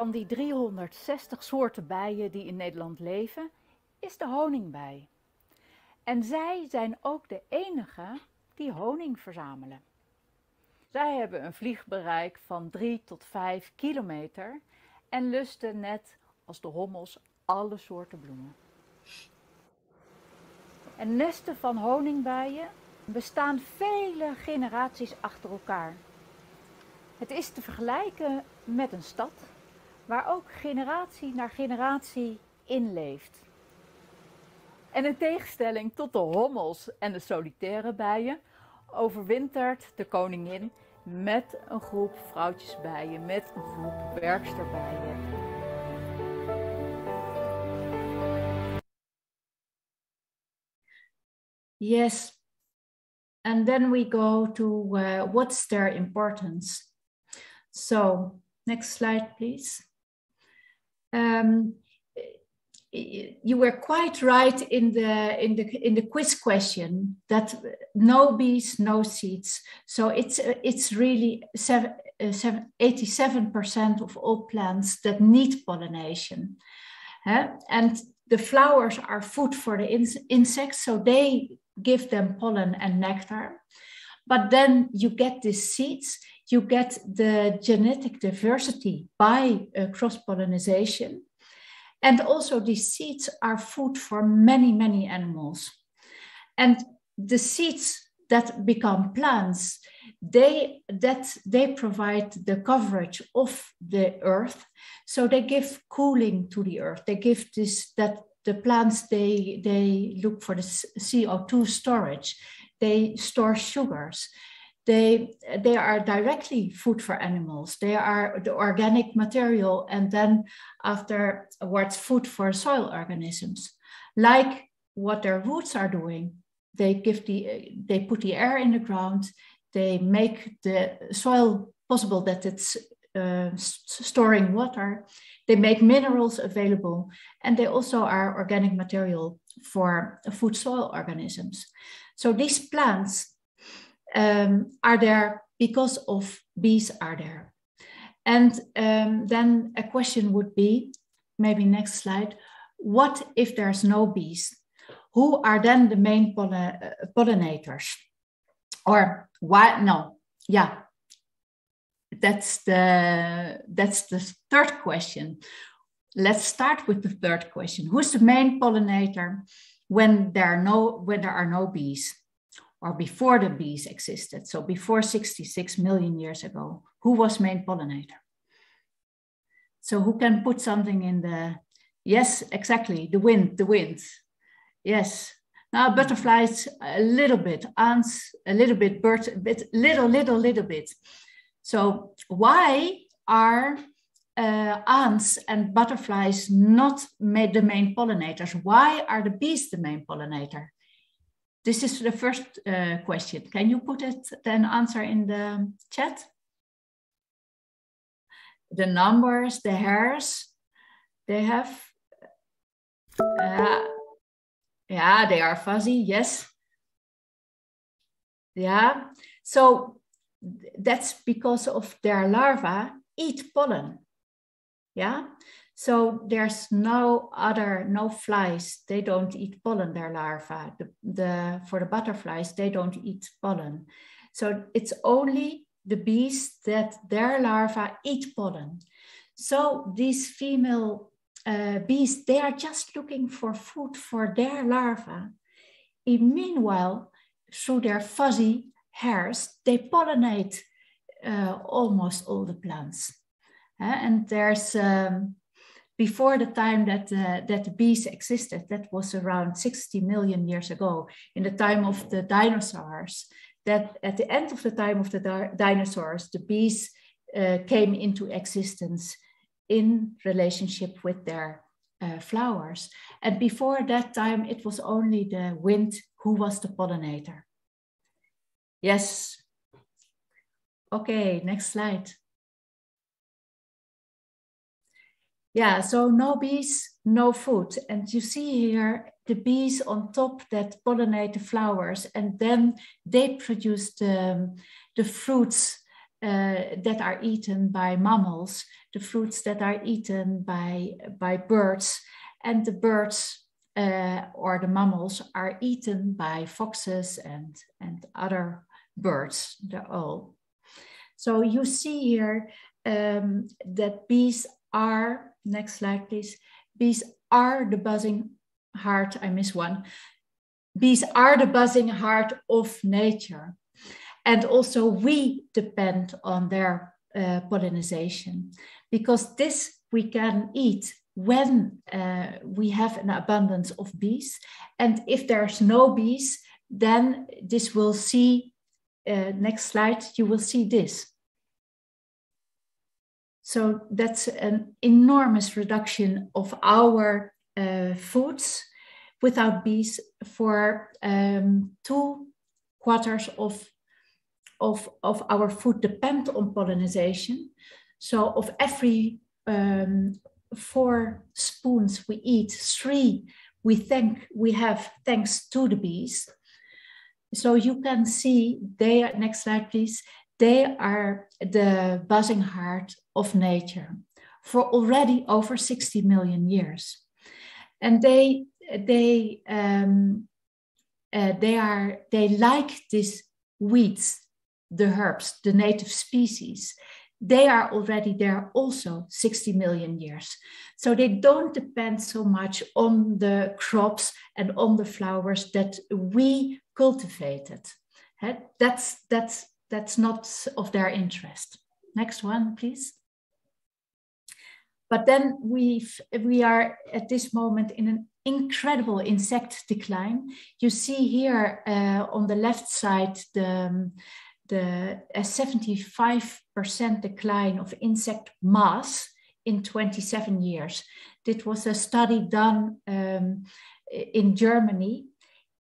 Van die 360 soorten bijen die in Nederland leven, is de honingbij. En zij zijn ook de enige die honing verzamelen. Zij hebben een vliegbereik van 3 tot 5 kilometer en lusten net als de hommels alle soorten bloemen. En nesten van honingbijen bestaan vele generaties achter elkaar. Het is te vergelijken met een stad waar ook generatie naar generatie in leeft. En in tegenstelling tot de hommels en de solitaire bijen overwintert de koningin met een groep vrouwtjesbijen, met een groep werksterbijen. Yes. And then we go to uh, what's their importance. So, next slide, please. Um, you were quite right in the in the in the quiz question that no bees, no seeds. So it's it's really uh, seven, 87% of all plants that need pollination. And the flowers are food for the in insects, so they give them pollen and nectar. But then you get these seeds you get the genetic diversity by uh, cross pollination. And also, these seeds are food for many, many animals. And the seeds that become plants, they, that, they provide the coverage of the earth. So they give cooling to the earth. They give this, that the plants, they, they look for the CO2 storage. They store sugars they they are directly food for animals. They are the organic material and then afterwards food for soil organisms. Like what their roots are doing they give the they put the air in the ground they make the soil possible that it's uh, storing water they make minerals available and they also are organic material for food soil organisms. So these plants um, are there because of bees are there. And um, then a question would be, maybe next slide, what if there's no bees? Who are then the main poll- pollinators? Or why, no, yeah, that's the, that's the third question. Let's start with the third question. Who's the main pollinator when there are no, when there are no bees? Or before the bees existed, so before 66 million years ago, who was main pollinator? So who can put something in the, yes, exactly, the wind, the wind. Yes. Now butterflies a little bit, ants a little bit, birds a bit, little, little, little bit. So why are uh, ants and butterflies not made the main pollinators? Why are the bees the main pollinator? This is the first uh, question. Can you put it then answer in the chat? The numbers, the hairs, they have, uh, yeah, they are fuzzy, yes. Yeah, so that's because of their larvae eat pollen. Yeah, So there's no other, no flies. They don't eat pollen, their larvae. The, the, for the butterflies, they don't eat pollen. So it's only the bees that their larvae eat pollen. So these female uh, bees, they are just looking for food for their larvae. In meanwhile, through their fuzzy hairs, they pollinate uh, almost all the plants. Uh, and there's um, before the time that uh, that the bees existed, that was around 60 million years ago, in the time of the dinosaurs. That at the end of the time of the di dinosaurs, the bees uh, came into existence in relationship with their uh, flowers. And before that time, it was only the wind who was the pollinator. Yes. Okay, next slide. Yeah, so no bees, no food. And you see here the bees on top that pollinate the flowers, and then they produce the, the fruits uh, that are eaten by mammals, the fruits that are eaten by, by birds, and the birds uh, or the mammals are eaten by foxes and, and other birds, the owl. So you see here um, that bees are, next slide please, bees are the buzzing heart, I miss one. Bees are the buzzing heart of nature. And also we depend on their uh, pollination because this we can eat when uh, we have an abundance of bees. And if there's no bees, then this will see, uh, next slide, you will see this. So that's an enormous reduction of our uh, foods without bees for um, two quarters of of, of our food depend on pollination. So of every um, four spoons we eat, three we think we have thanks to the bees. So you can see they are, next slide please, they are the buzzing heart of nature for already over 60 million years. And they, they, um, uh, they are, they like these weeds the herbs, the native species, they are already there also 60 million years. So they don't depend so much on the crops and on the flowers that we cultivated. That's, that's, that's not of their interest. Next one, please. But then we we are at this moment in an incredible insect decline. You see here uh, on the left side the, um, the a 75% decline of insect mass in 27 years. This was a study done um, in Germany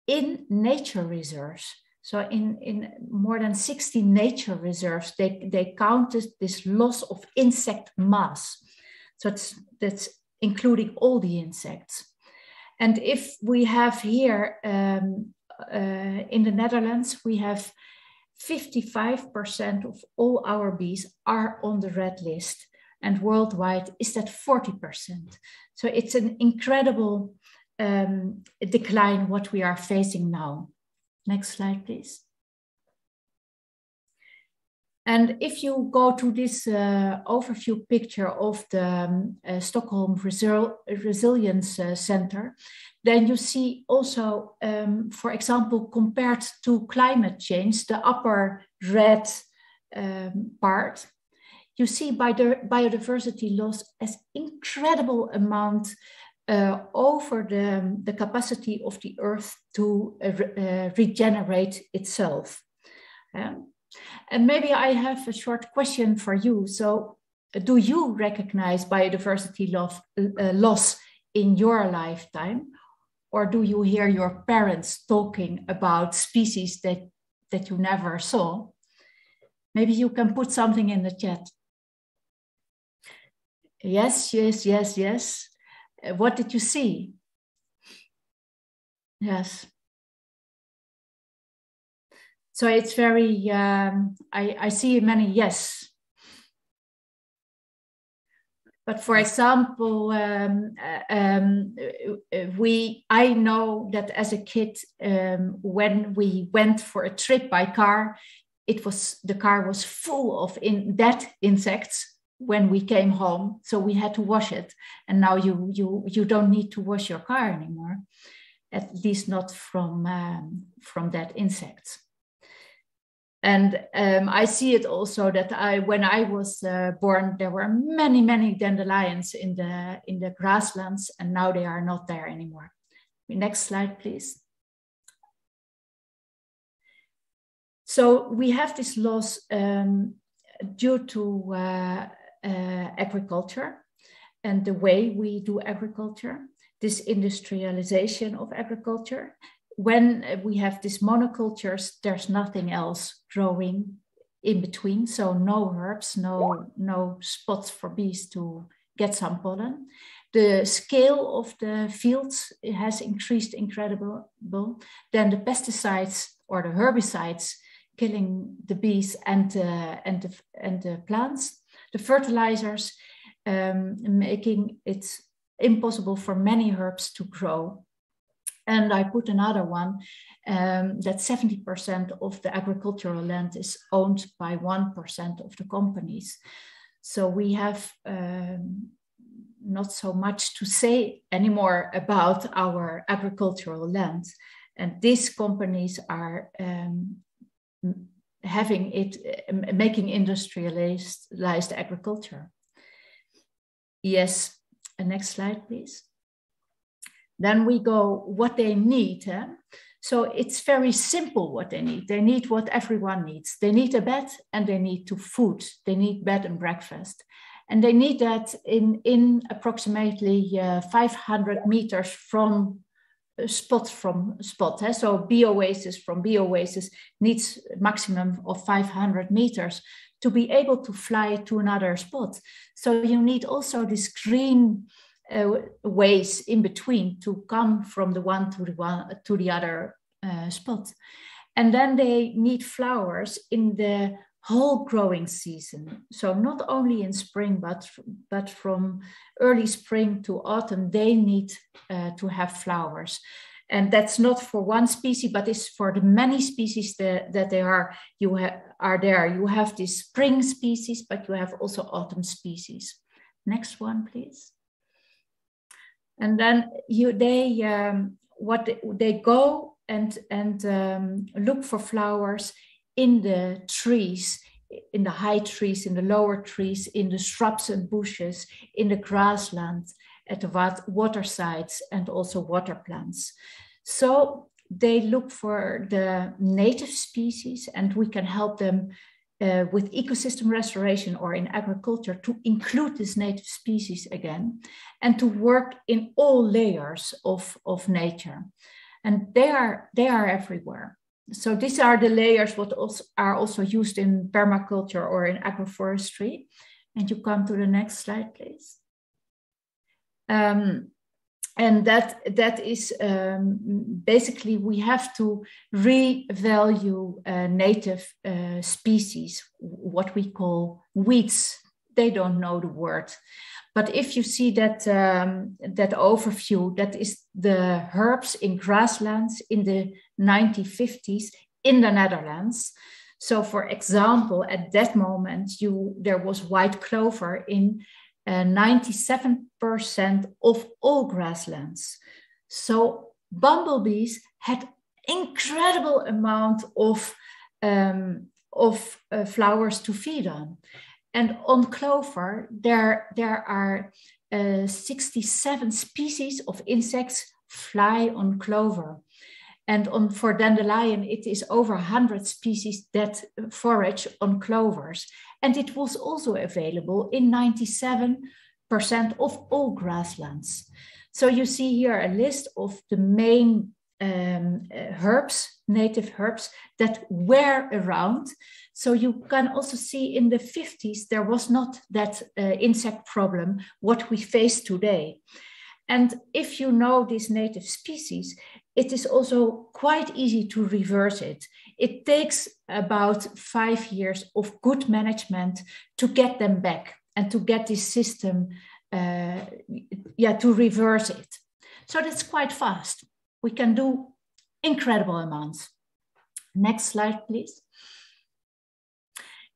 in nature reserves. So in, in more than 60 nature reserves, they, they counted this loss of insect mass. So it's, that's including all the insects. And if we have here um, uh, in the Netherlands, we have 55% of all our bees are on the red list, and worldwide is that 40%. So it's an incredible um, decline what we are facing now. Next slide, please. And if you go to this uh, overview picture of the um, uh, Stockholm Resil Resilience uh, Center, then you see also, um, for example, compared to climate change, the upper red um, part, you see by the biodiversity loss as incredible amount uh, over the, the capacity of the earth to uh, re uh, regenerate itself. Um, and maybe I have a short question for you. So, do you recognize biodiversity loss, loss in your lifetime? Or do you hear your parents talking about species that, that you never saw? Maybe you can put something in the chat. Yes, yes, yes, yes. What did you see? Yes. So it's very um, I, I see many yes. But for example, um, uh, um, we I know that as a kid, um, when we went for a trip by car, it was the car was full of in dead insects when we came home, so we had to wash it. And now you you you don't need to wash your car anymore, at least not from um, from dead insects and um, I see it also that I, when I was uh, born, there were many, many dandelions in the in the grasslands, and now they are not there anymore. Next slide, please. So we have this loss um, due to uh, agriculture and the way we do agriculture, this industrialization of agriculture, when we have these monocultures, there's nothing else growing in between. So no herbs, no, no spots for bees to get some pollen. The scale of the fields has increased incredible. Then the pesticides or the herbicides killing the bees and, uh, and, the, and the plants. The fertilizers um, making it impossible for many herbs to grow and I put another one um, that 70% of the agricultural land is owned by 1% of the companies. So we have um, not so much to say anymore about our agricultural land. And these companies are um, having it, making industrialized agriculture. Yes, next slide, please. Then we go what they need. Eh? So it's very simple what they need. They need what everyone needs. They need a bed and they need to food. They need bed and breakfast. And they need that in, in approximately uh, 500 meters from uh, spot from spot. Eh? So bee oasis from bee oasis needs maximum of 500 meters to be able to fly to another spot. So you need also this green uh, ways in between to come from the one to the one to the other uh, spot and then they need flowers in the whole growing season. So not only in spring but but from early spring to autumn they need uh, to have flowers. And that's not for one species but it's for the many species that, that they are. You ha- are there. You have this spring species but you have also autumn species. Next one please. And then you they um, what they, they go and and um, look for flowers in the trees in the high trees in the lower trees in the shrubs and bushes in the grassland at the water sites and also water plants so they look for the native species and we can help them uh, with ecosystem restoration or in agriculture to include this native species again and to work in all layers of, of nature. And they are, they are everywhere. So these are the layers what also are also used in permaculture or in agroforestry. And you come to the next slide, please. Um, and that that is um, basically we have to revalue uh, native uh, species what we call weeds they don't know the word but if you see that um, that overview that is the herbs in grasslands in the 1950s in the netherlands so for example at that moment you there was white clover in 97% of all grasslands. So bumblebees had incredible amount of, um, of uh, flowers to feed on. And on clover, there, there are uh, 67 species of insects fly on clover. And on, for dandelion, it is over 100 species that forage on clovers. And it was also available in 97% of all grasslands. So you see here a list of the main um, herbs, native herbs that were around. So you can also see in the 50s, there was not that uh, insect problem, what we face today. And if you know these native species, it is also quite easy to reverse it. It takes about five years of good management to get them back and to get this system uh, yeah, to reverse it. So that's quite fast. We can do incredible amounts. Next slide, please.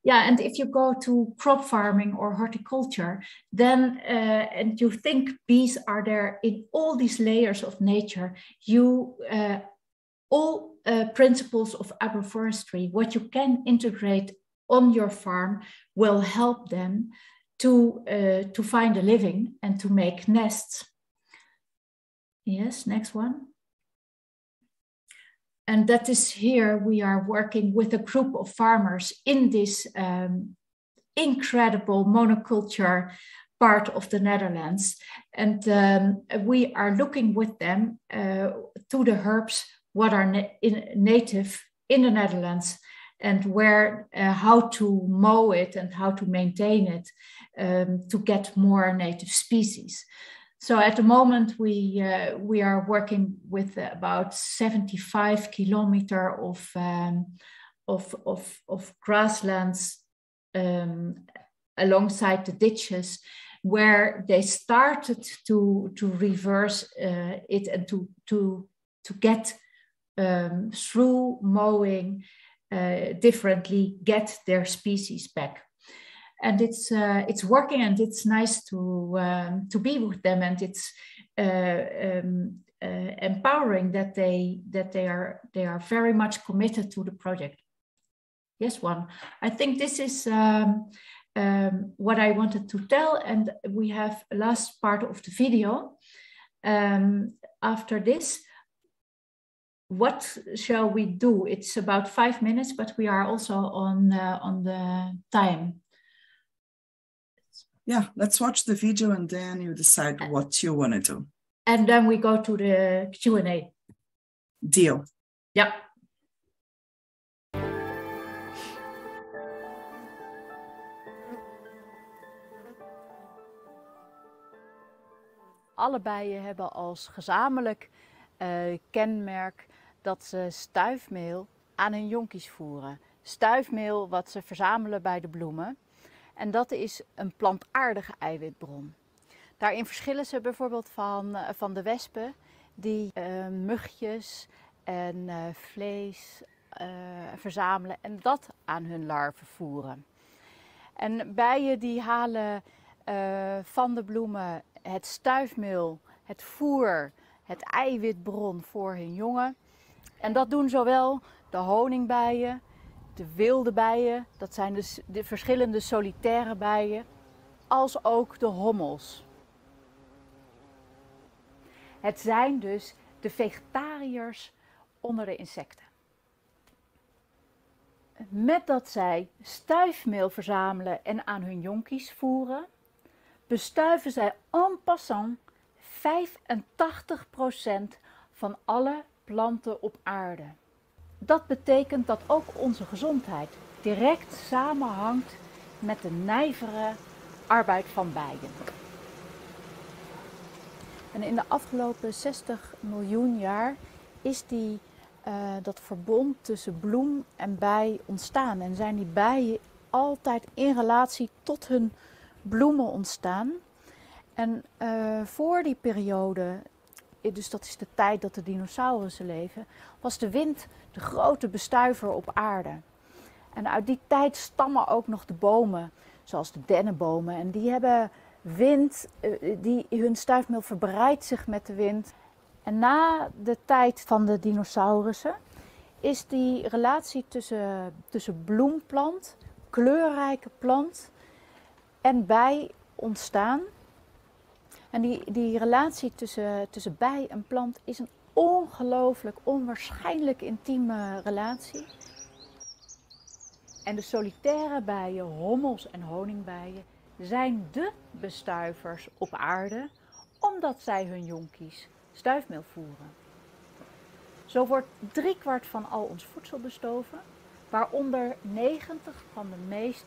Yeah, and if you go to crop farming or horticulture, then uh, and you think bees are there in all these layers of nature, you uh, all uh, principles of agroforestry, what you can integrate on your farm will help them to, uh, to find a living and to make nests. Yes, next one. And that is here we are working with a group of farmers in this um, incredible monoculture part of the Netherlands. And um, we are looking with them uh, to the herbs, what are na in, native in the Netherlands and where, uh, how to mow it and how to maintain it um, to get more native species. So at the moment, we uh, we are working with about 75 kilometer of um, of, of, of grasslands um, alongside the ditches, where they started to to reverse uh, it and to to to get um, through mowing uh, differently get their species back and it's uh, it's working and it's nice to um, to be with them and it's uh, um, uh, empowering that they that they are they are very much committed to the project. Yes, one. I think this is um, um what I wanted to tell, and we have last part of the video. Um, after this, what shall we do? It's about five minutes, but we are also on uh, on the time yeah, let's watch the video and then you decide what you want to do. And then we go to the Q&A. Deal. Yeah. Alle bijen hebben als gezamenlijk uh, kenmerk dat ze stuifmeel aan hun jonkies voeren. Stuifmeel wat ze verzamelen bij de bloemen. En dat is een plantaardige eiwitbron. Daarin verschillen ze bijvoorbeeld van, eh, van de wespen, die uh, mugjes en uh, vlees verzamelen en dat aan hun larven voeren. En bijen die halen van de bloemen het stuifmeel, het voer, het eiwitbron voor hun jongen. En dat doen zowel de honingbijen de wilde bijen, dat zijn dus de verschillende solitaire bijen, als ook de hommels. Het zijn dus de vegetariërs onder de insecten. Met dat zij stuifmeel verzamelen en aan hun jonkies voeren, bestuiven zij en passant 85% van alle planten op aarde. Dat betekent dat ook onze gezondheid direct samenhangt met de nijvere arbeid van bijen. En in de afgelopen 60 miljoen jaar is die, uh, dat verbond tussen bloem en bij ontstaan. En zijn die bijen altijd in relatie tot hun bloemen ontstaan. En uh, voor die periode dus dat is de tijd dat de dinosaurussen leven, was de wind de grote bestuiver op aarde. En uit die tijd stammen ook nog de bomen, zoals de dennenbomen. En die hebben wind, eh, die, hun stuifmeel verbreidt zich met de wind. En na de tijd van de dinosaurussen is die relatie tussen, tussen bloemplant, kleurrijke plant en bij ontstaan. En die, die relatie tussen, tussen bij en plant is een ongelooflijk, onwaarschijnlijk intieme relatie. En de solitaire bijen, hommels en honingbijen, zijn de bestuivers op aarde, omdat zij hun jonkies stuifmeel voeren. Zo wordt driekwart van al ons voedsel bestoven, waaronder 90 van de meest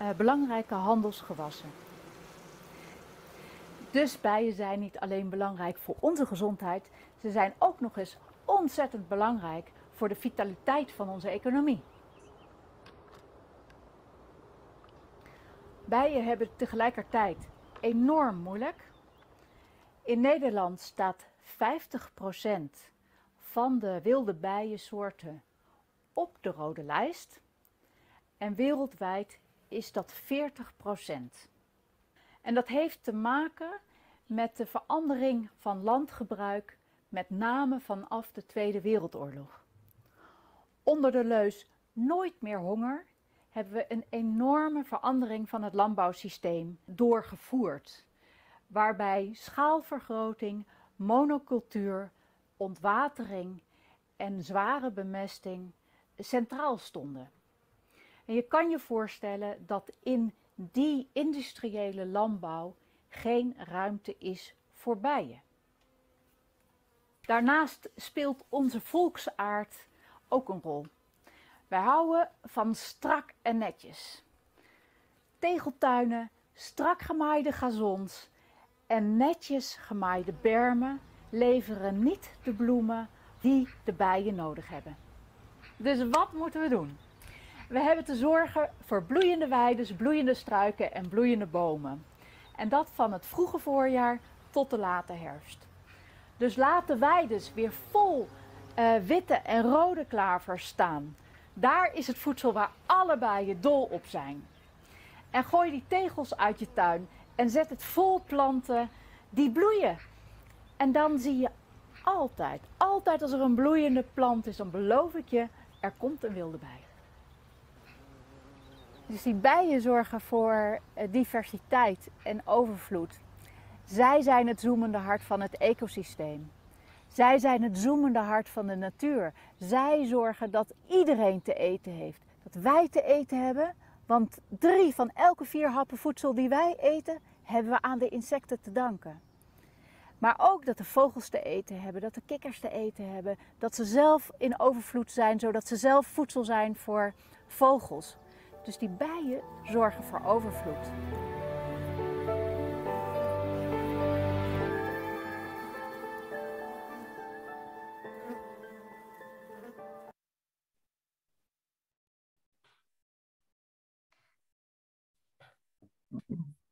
uh, belangrijke handelsgewassen. Dus bijen zijn niet alleen belangrijk voor onze gezondheid, ze zijn ook nog eens ontzettend belangrijk voor de vitaliteit van onze economie. Bijen hebben tegelijkertijd enorm moeilijk. In Nederland staat 50% van de wilde bijensoorten op de rode lijst. En wereldwijd is dat 40%. En dat heeft te maken met de verandering van landgebruik, met name vanaf de Tweede Wereldoorlog. Onder de leus nooit meer honger hebben we een enorme verandering van het landbouwsysteem doorgevoerd, waarbij schaalvergroting, monocultuur, ontwatering en zware bemesting centraal stonden. En je kan je voorstellen dat in die industriële landbouw geen ruimte is voor bijen. Daarnaast speelt onze volksaard ook een rol. Wij houden van strak en netjes. Tegeltuinen, strak gemaaide gazons en netjes gemaaide bermen leveren niet de bloemen die de bijen nodig hebben. Dus wat moeten we doen? We hebben te zorgen voor bloeiende weiden, bloeiende struiken en bloeiende bomen. En dat van het vroege voorjaar tot de late herfst. Dus laat de weides weer vol uh, witte en rode klavers staan. Daar is het voedsel waar alle bijen dol op zijn. En gooi die tegels uit je tuin en zet het vol planten die bloeien. En dan zie je altijd, altijd als er een bloeiende plant is, dan beloof ik je, er komt een wilde bij. Dus die bijen zorgen voor eh, diversiteit en overvloed. Zij zijn het zoemende hart van het ecosysteem. Zij zijn het zoemende hart van de natuur. Zij zorgen dat iedereen te eten heeft. Dat wij te eten hebben, want drie van elke vier happen voedsel die wij eten, hebben we aan de insecten te danken. Maar ook dat de vogels te eten hebben, dat de kikkers te eten hebben, dat ze zelf in overvloed zijn, zodat ze zelf voedsel zijn voor vogels. Dus die bijen zorgen voor overvloed.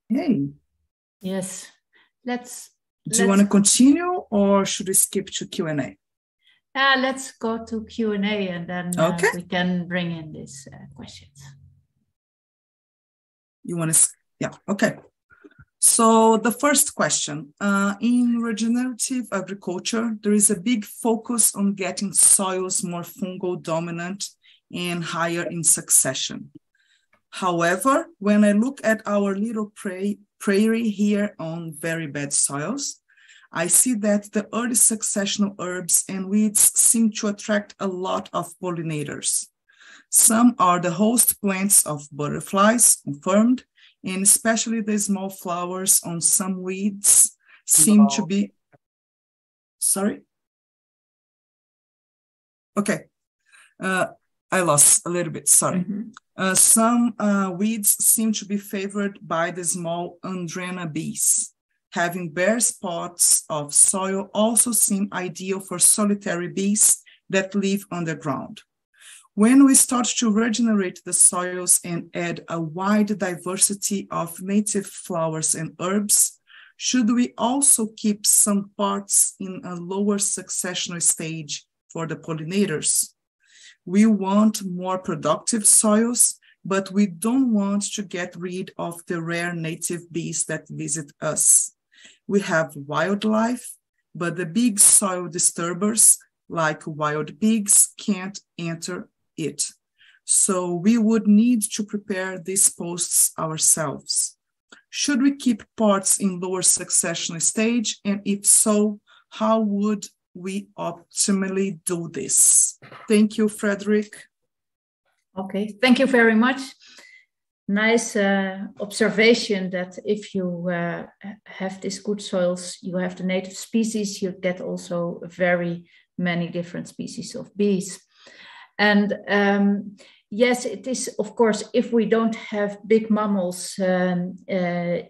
Hey. Yes. Let's. Do you want to continue, or should we skip to Q and A? Uh, let's go to Q and A, and then uh, okay. we can bring in these uh, questions. You want to? Yeah. Okay. So the first question, uh, in regenerative agriculture, there is a big focus on getting soils more fungal dominant and higher in succession. However, when I look at our little prairie here on very bad soils, I see that the early successional herbs and weeds seem to attract a lot of pollinators. Some are the host plants of butterflies, confirmed, and especially the small flowers on some weeds seem to be. Sorry? Okay. Uh, I lost a little bit, sorry. Mm-hmm. Uh, some uh, weeds seem to be favored by the small Andrena bees. Having bare spots of soil also seem ideal for solitary bees that live underground. When we start to regenerate the soils and add a wide diversity of native flowers and herbs, should we also keep some parts in a lower successional stage for the pollinators? We want more productive soils, but we don't want to get rid of the rare native bees that visit us. We have wildlife, but the big soil disturbers, like wild pigs, can't enter it. So we would need to prepare these posts ourselves. Should we keep parts in lower succession stage? And if so, how would we optimally do this. Thank you, Frederick. Okay, thank you very much. Nice uh, observation that if you uh, have these good soils, you have the native species, you get also very many different species of bees. And um, yes, it is, of course, if we don't have big mammals um, uh,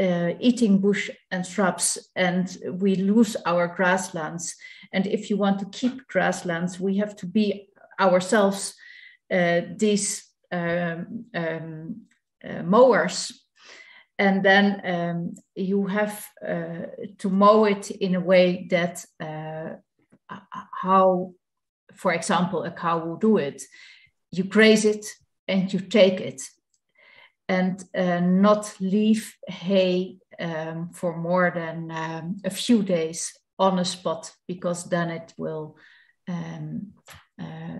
uh, eating bush and shrubs and we lose our grasslands. And if you want to keep grasslands, we have to be ourselves uh, these um, um uh, mowers. and then um, you have uh, to mow it in a way that uh, how, for example, a cow will do it. You graze it and you take it, and uh, not leave hay um, for more than um, a few days on a spot because then it will um, uh,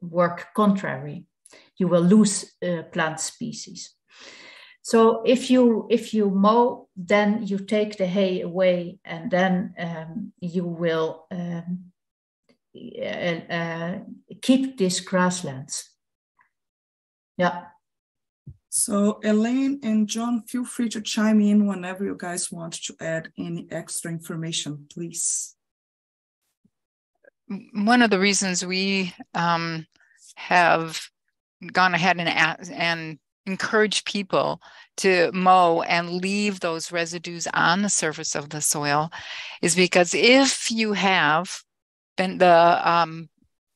work contrary. You will lose uh, plant species. So if you if you mow, then you take the hay away, and then um, you will um, uh, uh, keep these grasslands. Yeah. So Elaine and John, feel free to chime in whenever you guys want to add any extra information, please. One of the reasons we um, have gone ahead and, and encourage people to mow and leave those residues on the surface of the soil is because if you have been the um,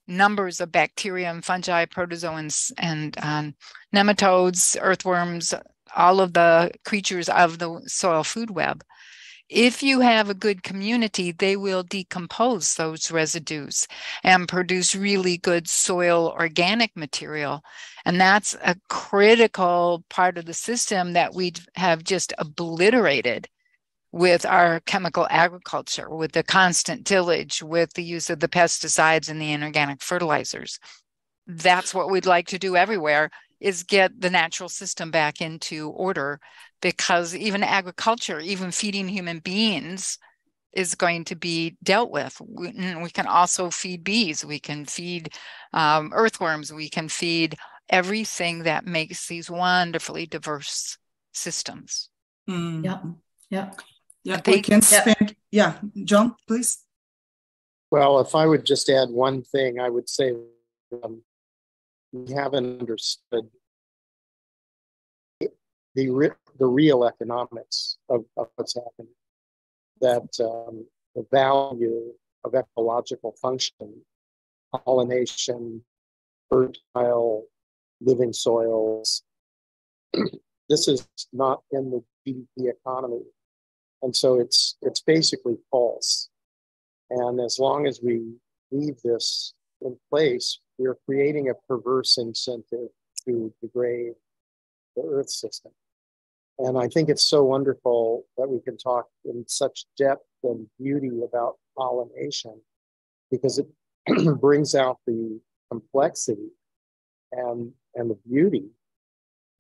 numbers of bacteria and fungi, protozoans, and um, nematodes, earthworms, all of the creatures of the soil food web. If you have a good community, they will decompose those residues and produce really good soil organic material. And that's a critical part of the system that we have just obliterated with our chemical agriculture, with the constant tillage, with the use of the pesticides and the inorganic fertilizers. That's what we'd like to do everywhere is get the natural system back into order because even agriculture, even feeding human beings is going to be dealt with. We, we can also feed bees, we can feed um, earthworms, we can feed everything that makes these wonderfully diverse systems. Mm. Yeah, yeah. Yeah, we can spend. Yeah. yeah, John, please. Well, if I would just add one thing, I would say um, we haven't understood the re- the real economics of, of what's happening. That um, the value of ecological function, pollination, fertile living soils. this is not in the GDP economy and so it's it's basically false. And as long as we leave this in place, we're creating a perverse incentive to degrade the Earth system. And I think it's so wonderful that we can talk in such depth and beauty about pollination because it brings out the complexity and, and the beauty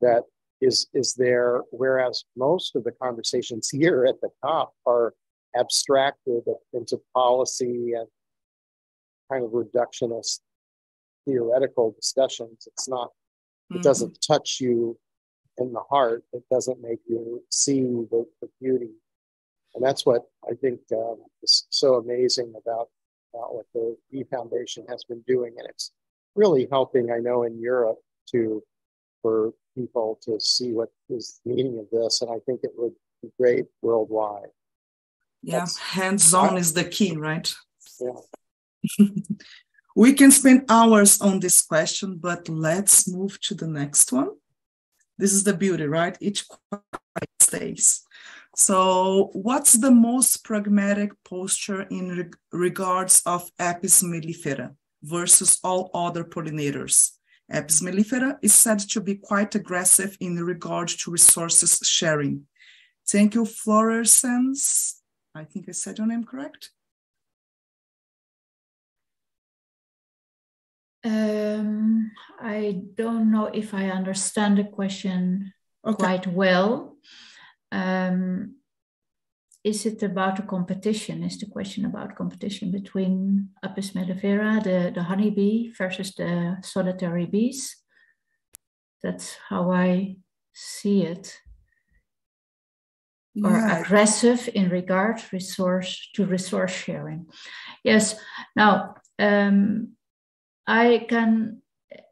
that is is there whereas most of the conversations here at the top are abstracted into policy and kind of reductionist theoretical discussions. It's not it mm-hmm. doesn't touch you in the heart. It doesn't make you see the, the beauty. And that's what i think um, is so amazing about, about what the bee foundation has been doing. And it's really helping i know in europe to for people to see what is the meaning of this. And I think it would be great worldwide. Yeah, hands on is the key, right? Yeah. we can spend hours on this question, but let's move to the next one. This is the beauty, right? Each stays. So, what's the most pragmatic posture in re regards of Apis mellifera versus all other pollinators? Mellifera is said to be quite aggressive in regard to resources sharing. Thank you, Florescence. I think I said your name correct. Um, I don't know if I understand the question okay. quite well. Um, is it about a competition? Is the question about competition between Apis mellifera, the, the honeybee, versus the solitary bees? That's how I see it. Yeah. Or aggressive in regard resource to resource sharing. Yes. Now, um, I can,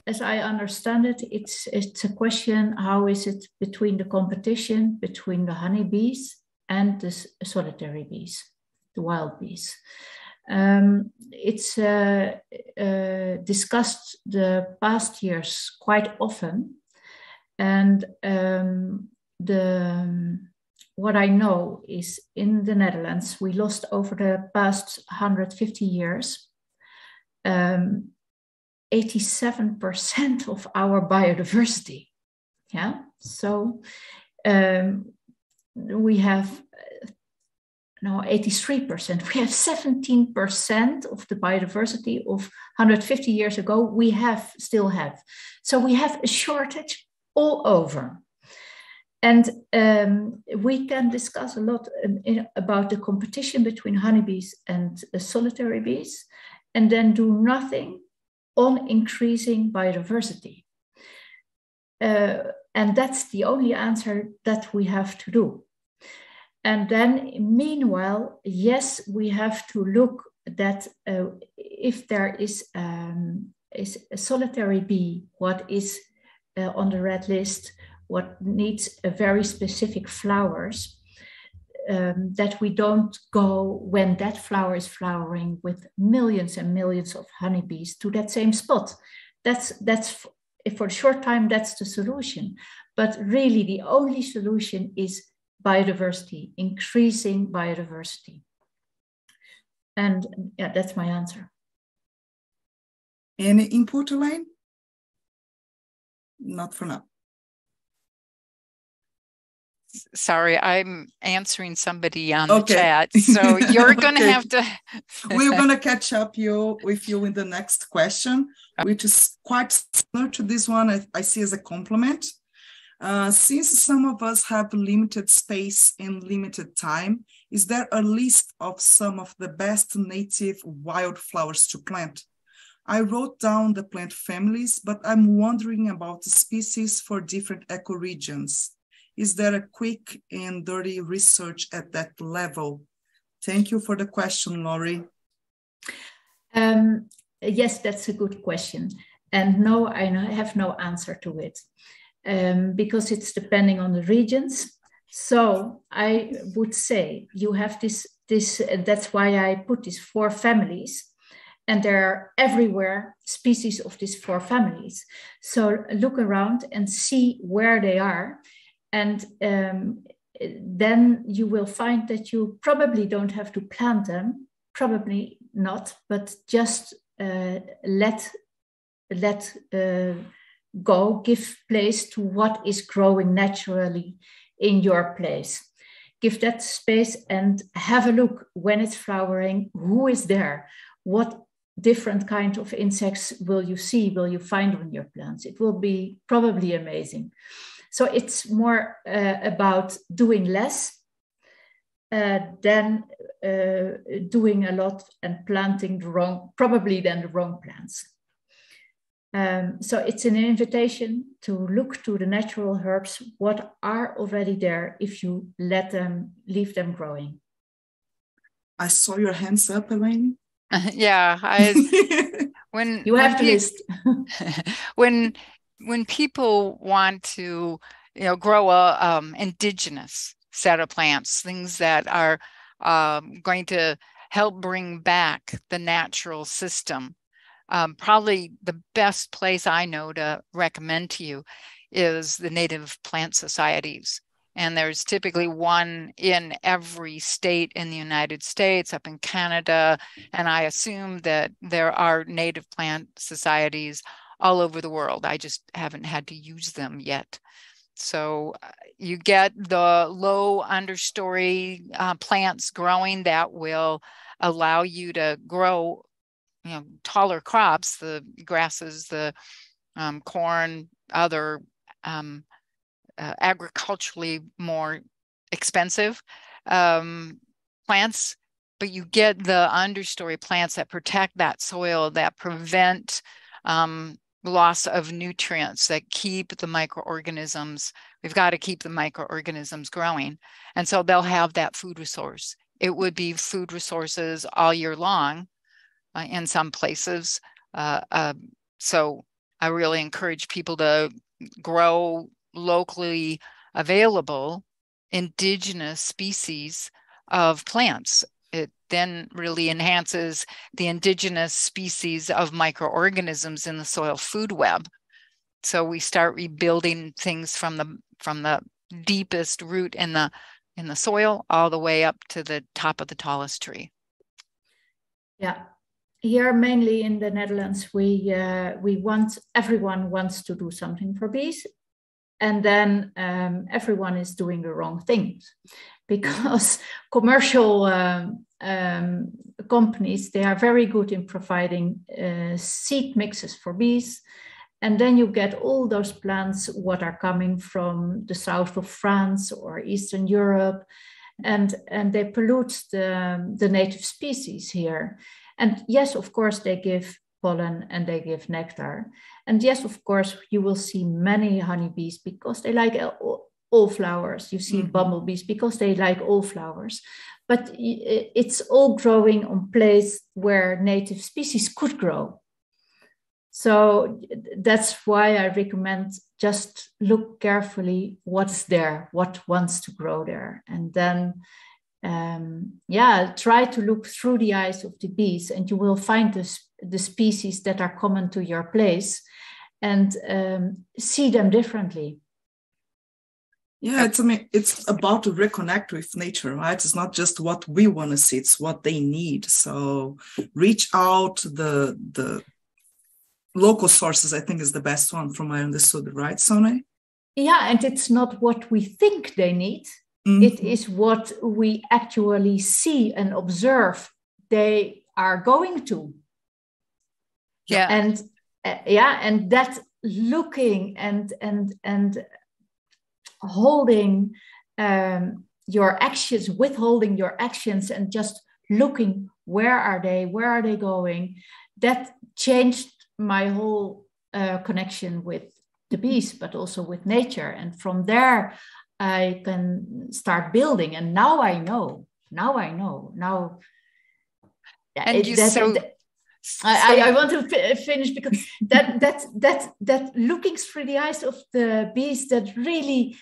as I understand it, it's it's a question: How is it between the competition between the honeybees and the solitary bees, the wild bees. Um, it's uh, uh, discussed the past years quite often, and um, the um, what I know is in the Netherlands, we lost over the past 150 years um, 87% of our biodiversity. Yeah, so um, we have no 83%. We have 17% of the biodiversity of 150 years ago. We have still have. So we have a shortage all over. And um, we can discuss a lot um, in, about the competition between honeybees and uh, solitary bees, and then do nothing on increasing biodiversity. Uh, and that's the only answer that we have to do. And then, meanwhile, yes, we have to look that uh, if there is, um, is a solitary bee, what is uh, on the red list, what needs a very specific flowers, um, that we don't go when that flower is flowering with millions and millions of honeybees to that same spot. That's that's for a short time that's the solution, but really the only solution is biodiversity, increasing biodiversity. And yeah, that's my answer. Any input, Elaine? Not for now. Sorry, I'm answering somebody on okay. the chat, so you're going to okay. have to. We're going to catch up you with you in the next question, which is quite similar to this one. I, I see as a compliment. Uh, since some of us have limited space and limited time, is there a list of some of the best native wildflowers to plant? I wrote down the plant families, but I'm wondering about the species for different ecoregions. Is there a quick and dirty research at that level? Thank you for the question, Laurie. Um, yes, that's a good question. And no, I have no answer to it um, because it's depending on the regions. So I would say you have this, this uh, that's why I put these four families and there are everywhere species of these four families. So look around and see where they are. And um, then you will find that you probably don't have to plant them, probably not, but just uh, let, let uh, go, give place to what is growing naturally in your place. Give that space and have a look when it's flowering, who is there, what different kind of insects will you see, will you find on your plants. It will be probably amazing. So it's more uh, about doing less uh, than uh, doing a lot and planting the wrong, probably then the wrong plants. Um, so it's an invitation to look to the natural herbs, what are already there if you let them, leave them growing. I saw your hands up, Elaine. yeah, I, when you have to list. when when people want to, you know, grow a um, indigenous set of plants, things that are um, going to help bring back the natural system um, probably the best place I know to recommend to you is the native plant societies. And there's typically one in every state in the United States, up in Canada. And I assume that there are native plant societies all over the world. I just haven't had to use them yet. So uh, you get the low understory uh, plants growing that will allow you to grow you know taller crops the grasses the um, corn other um, uh, agriculturally more expensive um, plants but you get the understory plants that protect that soil that prevent um, loss of nutrients that keep the microorganisms we've got to keep the microorganisms growing and so they'll have that food resource it would be food resources all year long uh, in some places. Uh, uh, so I really encourage people to grow locally available indigenous species of plants. It then really enhances the indigenous species of microorganisms in the soil food web. So we start rebuilding things from the from the deepest root in the in the soil all the way up to the top of the tallest tree. Yeah. Here, mainly in the Netherlands, we uh, we want everyone wants to do something for bees, and then um, everyone is doing the wrong things because commercial um, um, companies they are very good in providing uh, seed mixes for bees. And then you get all those plants what are coming from the south of france or eastern europe. And and they pollute the, the native species here. And yes of course they give pollen and they give nectar. And yes of course you will see many honeybees because they like all, flowers you see mm-hmm. bumblebees because they like all flowers but it's all growing on place where native species could grow so that's why I recommend just look carefully what's there, what wants to grow there. And then, um, yeah, try to look through the eyes of the bees and you will find the, the species that are common to your place and um, see them differently. Yeah, it's I mean it's about to reconnect with nature, right? It's not just what we want to see; it's what they need. So reach out the the local sources, I think, is the best one from I understood, right, Sonne? Yeah, and it's not what we think they need. Mm-hmm. It is what we actually see and observe they are going to. Yeah. And uh, yeah, and that looking and and and holding um, your actions, withholding your actions, and just looking where are they, where are they going, that changed my whole uh, connection with the bees, but also with nature. And from there, I can start building. And now I know. Now I know. Now. And you that, so. That, I, I, want to finish because that that that that looking through the eyes of the bees that really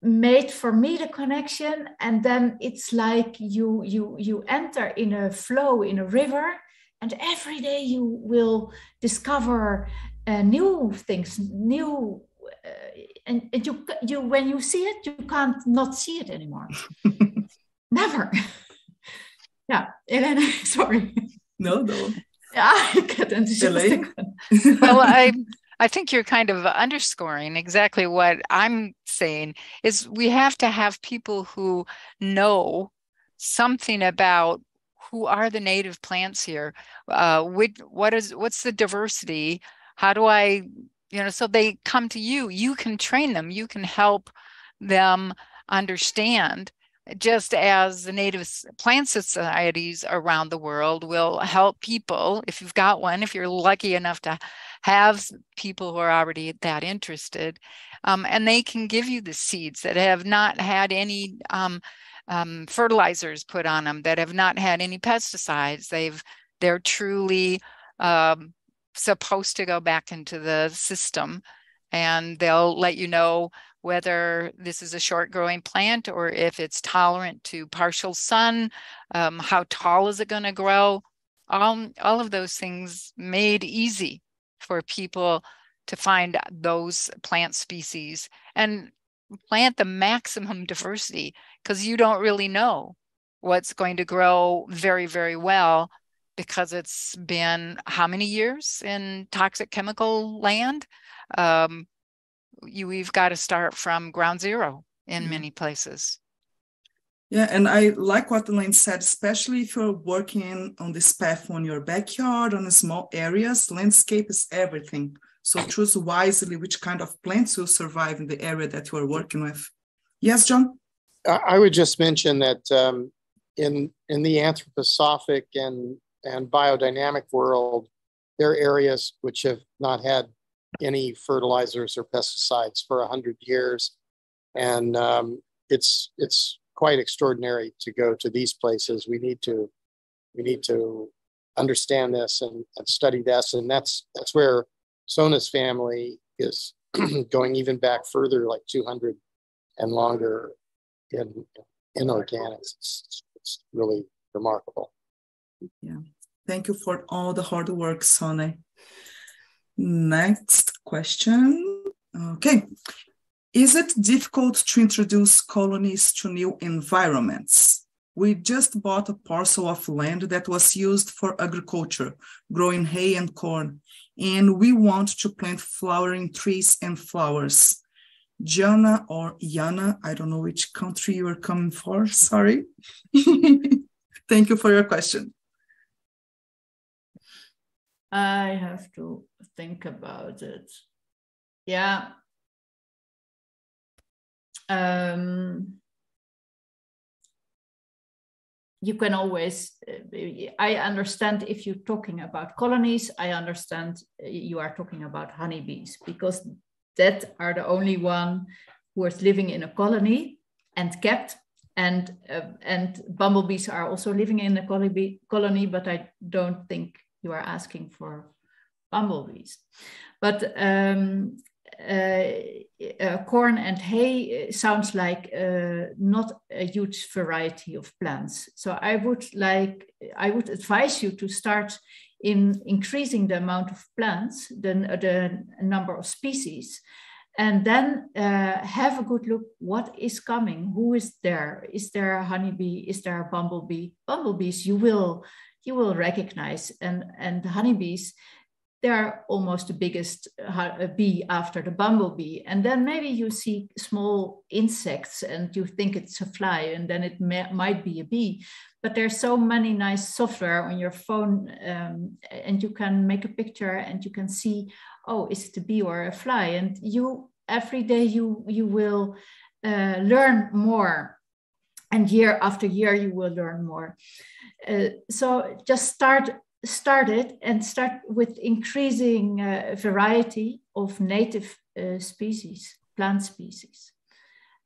made for me the connection and then it's like you you you enter in a flow in a river and every day you will discover uh, new things new uh, and, and you you when you see it you can't not see it anymore. Never. Yeah Elaine, sorry. No no. Yeah I get enthusiastic well I I think you're kind of underscoring exactly what I'm saying is we have to have people who know something about who are the native plants here uh, what is what's the diversity? How do i you know so they come to you. You can train them. You can help them understand. Just as the native plant societies around the world will help people if you've got one if you're lucky enough to have people who are already that interested um, and they can give you the seeds that have not had any um, um, fertilizers put on them that have not had any pesticides. They've they're truly um, supposed to go back into the system, and they'll let you know whether this is a short growing plant or if it's tolerant to partial sun. Um, how tall is it going to grow? All all of those things made easy for people to find those plant species and plant the maximum diversity because you don't really know what's going to grow very, very well because it's been how many years in toxic chemical land? Um, you, we've got to start from ground zero in mm-hmm. many places. Yeah, and I like what Elaine said, especially if you're working on this path on your backyard, on small areas, landscape is everything. So choose wisely which kind of plants will survive in the area that you are working with. Yes, John? I would just mention that um, in, in the anthroposophic and, and biodynamic world, there are areas which have not had any fertilizers or pesticides for 100 years. And um, it's, it's quite extraordinary to go to these places. We need to, we need to understand this and, and study this. And that's, that's where Sonne's family is going even back further, like 200 and longer in in organics. It's, it's really remarkable. Yeah. Thank you for all the hard work, Sonne. Next question. Okay. Is it difficult to introduce colonies to new environments? We just bought a parcel of land that was used for agriculture, growing hay and corn, and we want to plant flowering trees and flowers. Jana or Yana, I don't know which country you are coming for, sorry. Thank you for your question. I have to think about it. Yeah. Um, you can always, uh, I understand if you're talking about colonies, I understand uh, you are talking about honeybees because that are the only one who is living in a colony and kept and uh, and bumblebees are also living in a colony, colony but i don't think you are asking for bumblebees. But um, uh, uh, corn and hay sounds like uh, not a huge variety of plants. So i would like i would advise you to start in increasing the amount of plants, the, the number of species, and then uh, have a good look what is coming who is there is there a honeybee is there a bumblebee? Bumblebees you will you will recognize and and the honeybees they're almost the biggest uh, bee after the bumblebee. And then maybe you see small insects and you think it's a fly and then it may, might be a bee. But there's so many nice software on your phone um, and you can make a picture and you can see, oh, is it a bee or a fly? And you, every day you, you will uh, learn more and year after year you will learn more. Uh, so just start started and start with increasing uh, variety of native uh, species, plant species,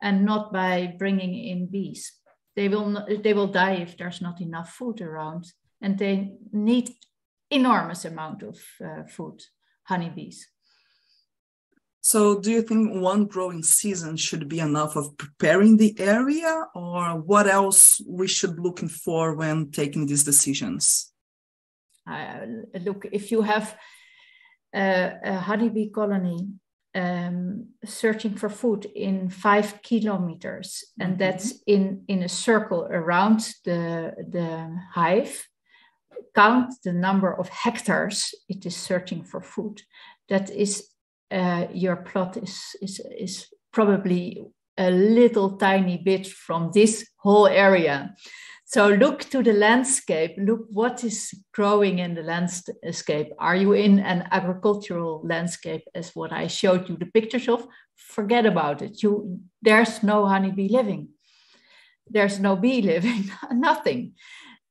and not by bringing in bees. They will, not, they will die if there's not enough food around, and they need enormous amount of uh, food, honeybees. So, do you think one growing season should be enough of preparing the area, or what else we should looking for when taking these decisions? Uh, look, if you have a, a honeybee colony um, searching for food in five kilometers, mm-hmm. and that's in, in a circle around the, the hive, count the number of hectares it is searching for food. That is, uh, your plot is, is, is probably a little tiny bit from this whole area. So look to the landscape, look what is growing in the landscape. Are you in an agricultural landscape as what I showed you the pictures of? Forget about it. You, there's no honeybee living. There's no bee living, nothing.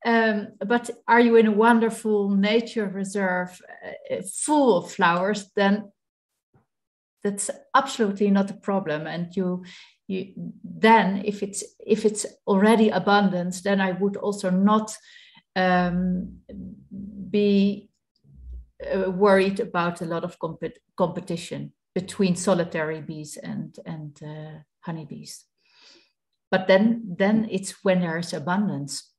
Um, but are you in a wonderful nature reserve uh, full of flowers, then that's absolutely not a problem. And you you, then if it's if it's already abundance, then I would also not um, be uh, worried about a lot of comp- competition between solitary bees and and uh, honeybees. But then then it's when there is abundance.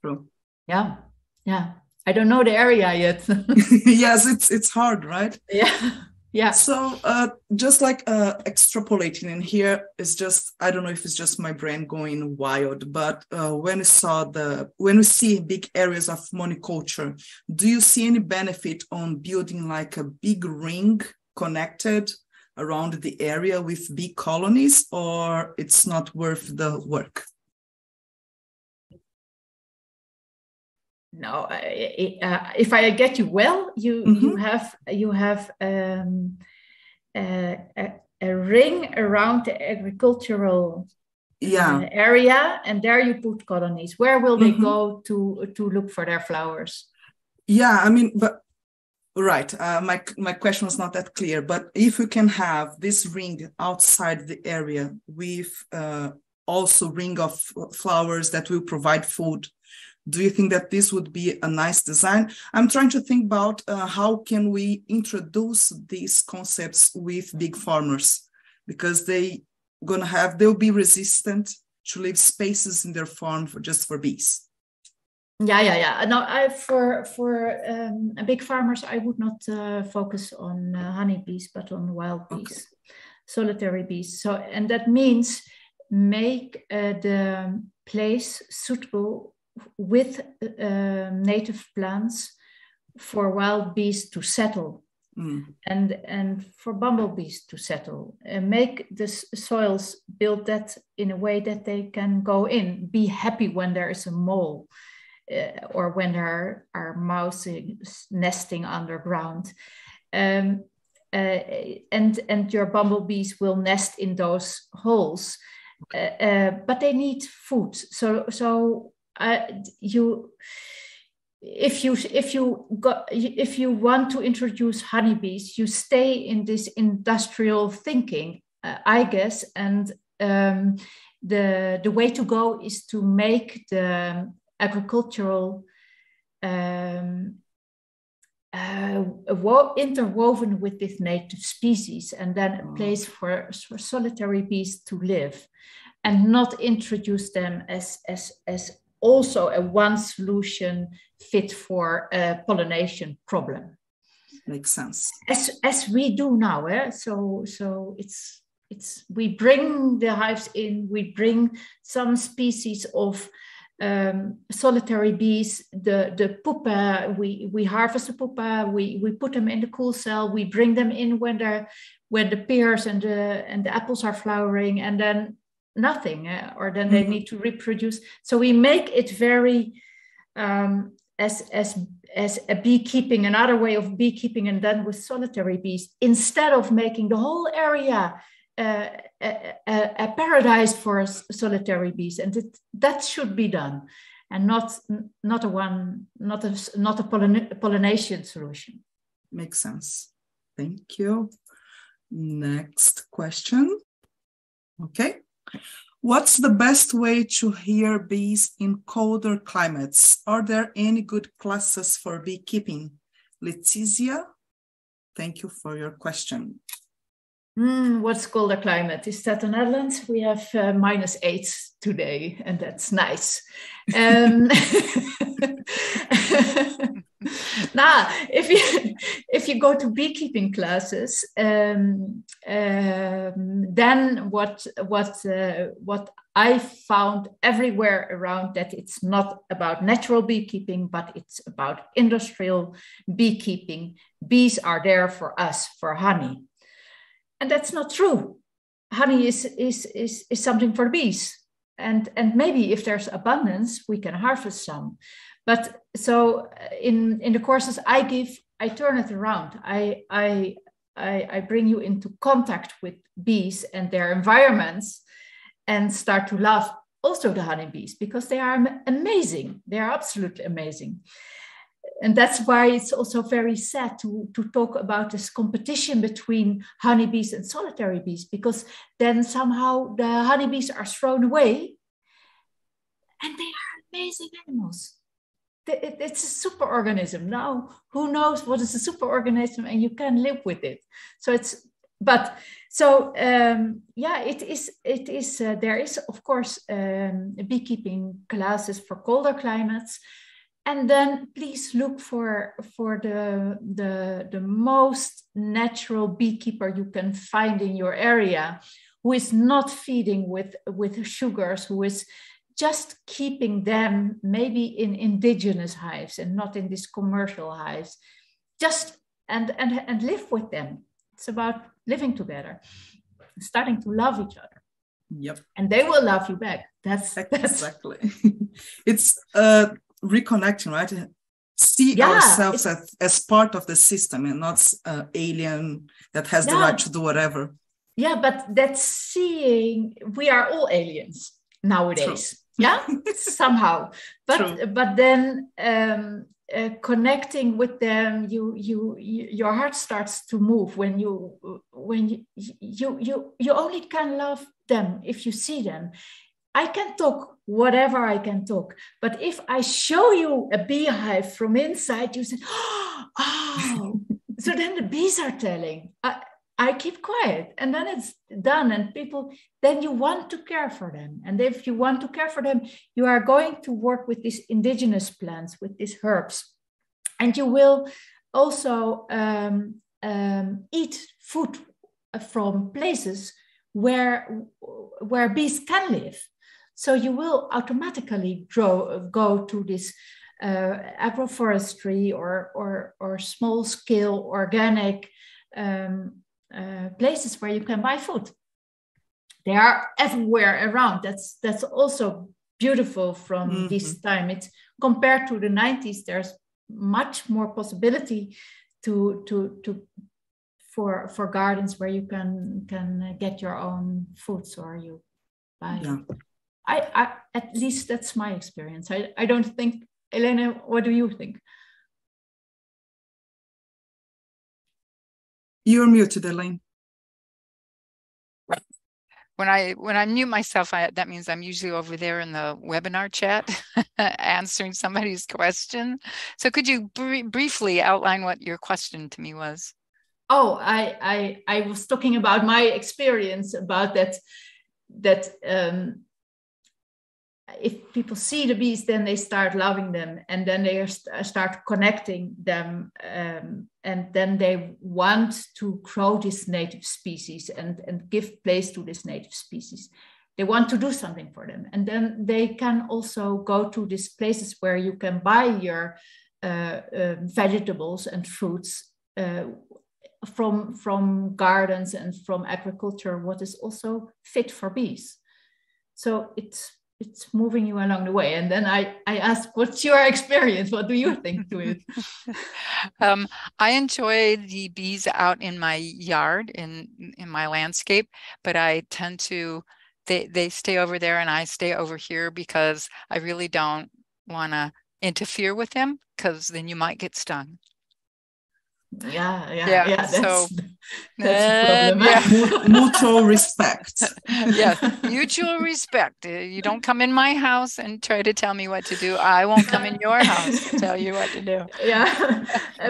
True. Yeah, yeah. I don't know the area yet. yes, it's it's hard, right? Yeah yeah. So uh, just like uh, extrapolating in here is just i don't know if it's just my brain going wild but uh, when we saw the when we see big areas of monoculture do you see any benefit on building like a big ring connected around the area with big colonies or it's not worth the work no uh, if i get you well you mm-hmm. you have you have um, a, a, ring around the agricultural yeah. uh, area and there you put colonies where will they mm-hmm. go to to look for their flowers yeah i mean but right uh, my my question was not that clear but if we can have this ring outside the area with uh, also ring of flowers that will provide food do you think that this would be a nice design i'm trying to think about uh, how can we introduce these concepts with big farmers because they gonna have they'll be resistant to leave spaces in their farm for just for bees yeah yeah yeah no i for for um, big farmers i would not uh, focus on uh, honeybees but on wild bees okay. solitary bees. So, and that means make uh, the place suitable with uh, native plants for wild bees to settle. Mm. and and for bumblebees to settle and make the soils build that in a way that they can go in be happy when there is a mole uh, or when there are, are mouse nesting underground. Um, uh, and and your bumblebees will nest in those holes uh, uh but they need food. So so uh, you if you if you got if you want to introduce honeybees you stay in this industrial thinking uh, i guess and um, the the way to go is to make the agricultural um, uh, interwoven with this native species and then a mm. place for, for solitary bees to live and not introduce them as as as also a one solution fit for a pollination problem. Makes sense. As as we do now, eh? so so it's it's we bring the hives in, we bring some species of um, solitary bees, the the pupa, we we harvest the pupa, we we put them in the cool cell, we bring them in when the when the pears and the and the apples are flowering, and then nothing, uh, or then they mm-hmm. need to reproduce. So we make it very um, as as as a beekeeping, another way of beekeeping, and then with solitary bees, instead of making the whole area uh, a, a, a, paradise for solitary bees, and it, that should be done, and not not a one, not a not a pollin pollination solution. Makes sense. Thank you. Next question. Okay. What's the best way to hear bees in colder climates? Are there any good classes for beekeeping? Letizia, thank you for your question. Mm, what's colder climate? Is that the Netherlands? We have uh, minus eight today, and that's nice. Um, now, if you if you go to beekeeping classes, um, um, then what what uh, what I found everywhere around that it's not about natural beekeeping, but it's about industrial beekeeping. Bees are there for us for honey, and that's not true. Honey is is is, is something for bees, and and maybe if there's abundance, we can harvest some but so uh, in in the courses i give i turn it around. I i i, I bring you into contact with bees and their environments and start to love also the honeybees because they are amazing. They are absolutely amazing. And that's why it's also very sad to, to talk about this competition between honeybees and solitary bees because then somehow the honeybees are thrown away and they are amazing animals it's a superorganism. Now who knows what is a superorganism and you can live with it. So it's but so um, yeah it is it is uh, there is of course um, beekeeping classes for colder climates. And then please look for for the the the most natural beekeeper you can find in your area who is not feeding with with sugars who is just keeping them maybe in indigenous hives and not in these commercial hives just and and and live with them. It's about living together starting to love each other. Yep. And they will love you back. That's exactly. It's uh reconnecting right? See yeah, ourselves as, as part of the system and not uh, alien that has yeah. the right to do whatever. Yeah but that's seeing we are all aliens nowadays yeah somehow. But True. but then um, uh, connecting with them you, you, you your heart starts to move when you when you, you you you only can love them if you see them. I can talk whatever i can talk but if i show you a beehive from inside you say oh. So then the bees are telling I, I keep quiet and then it's done. And people, then you want to care for them. And if you want to care for them, you are going to work with these indigenous plants, with these herbs. And you will also um, um, eat food from places where where bees can live. So you will automatically draw, go to this uh, agroforestry or, or, or small scale organic um, uh, places where you can buy food. They are everywhere around. That's that's also beautiful from mm-hmm. this time. It's compared to the 90s. There's much more possibility to to to for for gardens where you can can get your own foods or you buy. Yeah. I, I at least that's my experience. I, I don't think Elena, what do you think? You're muted, Elaine. When I when I mute myself, I, that means I'm usually over there in the webinar chat answering somebody's question. So could you br briefly outline what your question to me was? Oh, I I I was talking about my experience about that that um, if people see the bees, then they start loving them, and then they start connecting them, um, and then they want to grow this native species and and give place to this native species. They want to do something for them, and then they can also go to these places where you can buy your uh, uh, vegetables and fruits. Uh, from from gardens and from agriculture what is also fit for bees so it's it's moving you along the way. And then i i ask what's your experience? What do you think to it? Um, i enjoy the bees out in my yard in in my landscape but i tend to they they stay over there and i stay over here because i really don't want to interfere with them because then you might get stung yeah yeah yeah, yeah so that's, that's yeah. mutual respect. Yeah mutual respect. Uh, you don't come in my house and try to tell me what to do. I won't come in your house to tell you what to do. Yeah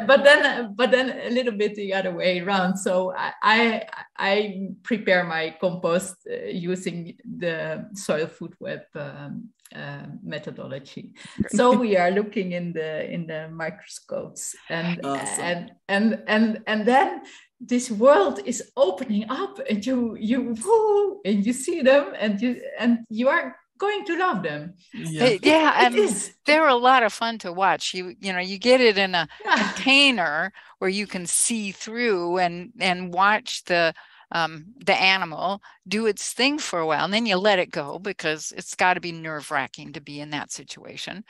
but then but then a little bit the other way around. So i i, I prepare my compost uh, using the soil food web um, uh, methodology. So we are looking in the in the microscopes, and awesome. and and and and then this world is opening up, and you you whoo, and you see them, and you and you are going to love them. Yeah, yeah and they're a lot of fun to watch. You you know you get it in a yeah. container where you can see through and and watch the um, the animal do its thing for a while and then you let it go because it's got to be nerve wracking to be in that situation.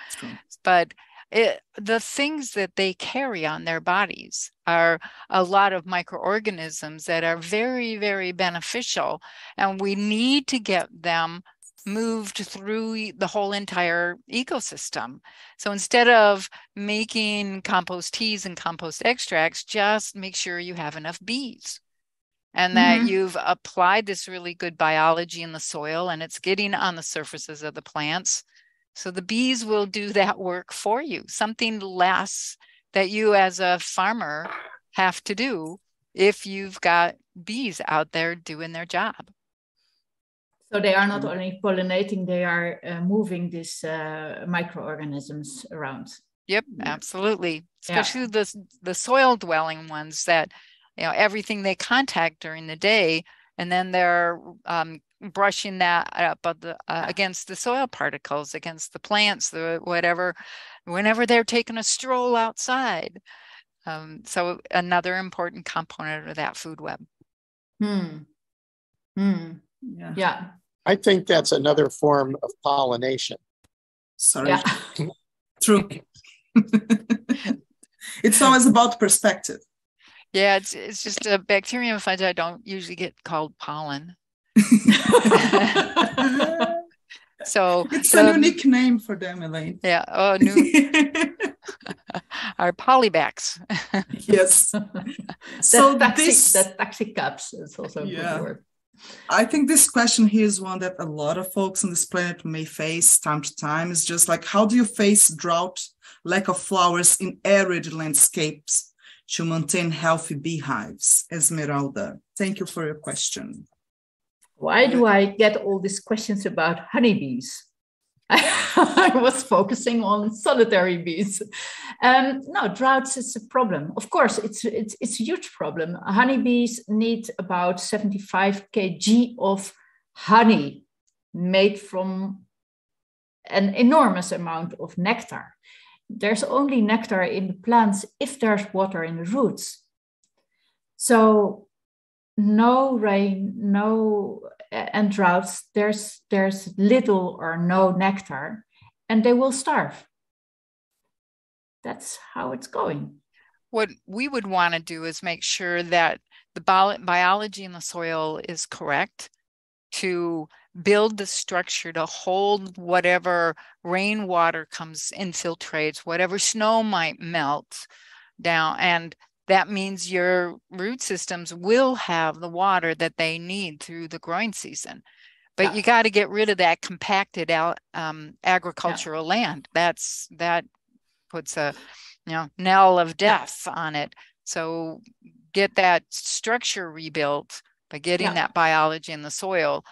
But it, the things that they carry on their bodies are a lot of microorganisms that are very, very beneficial. And we need to get them moved through the whole entire ecosystem. So instead of making compost teas and compost extracts, just make sure you have enough bees and that mm-hmm. you've applied this really good biology in the soil and it's getting on the surfaces of the plants. So the bees will do that work for you, something less that you as a farmer have to do if you've got bees out there doing their job. So they are not only pollinating, they are uh, moving these uh, microorganisms around. Yep, absolutely. Especially yeah. the the soil dwelling ones that you know everything they contact during the day and then they're um, brushing that up the, uh, against the soil particles against the plants the whatever whenever they're taking a stroll outside um, so another important component of that food web hmm. Hmm. Yeah. yeah i think that's another form of pollination sorry yeah. true it's always about perspective yeah, it's it's just a bacterium fungi I don't usually get called pollen. so it's a unique name for them, Elaine. Yeah. Oh, new. Our polybacks. yes. so taxi, this that taxi caps is also a yeah. good word. I think this question here is one that a lot of folks on this planet may face time to time. Is just like, how do you face drought, lack of flowers in arid landscapes? To maintain healthy beehives? Esmeralda, thank you for your question. Why do I get all these questions about honeybees? I was focusing on solitary bees. Um, no, droughts is a problem. Of course, it's, it's, it's a huge problem. Honeybees need about 75 kg of honey made from an enormous amount of nectar. There's only nectar in the plants if there's water in the roots. So no rain, no eh, and droughts, there's there's little or no nectar, and they will starve. That's how it's going. What we would want to do is make sure that the biology in the soil is correct to build the structure to hold whatever rainwater comes infiltrates, whatever snow might melt down, and that means your root systems will have the water that they need through the growing season. But yeah. you got to get rid of that compacted out um, agricultural yeah. land. That's that puts a you know knell of death yeah. on it. So get that structure rebuilt by getting that biology in the soil,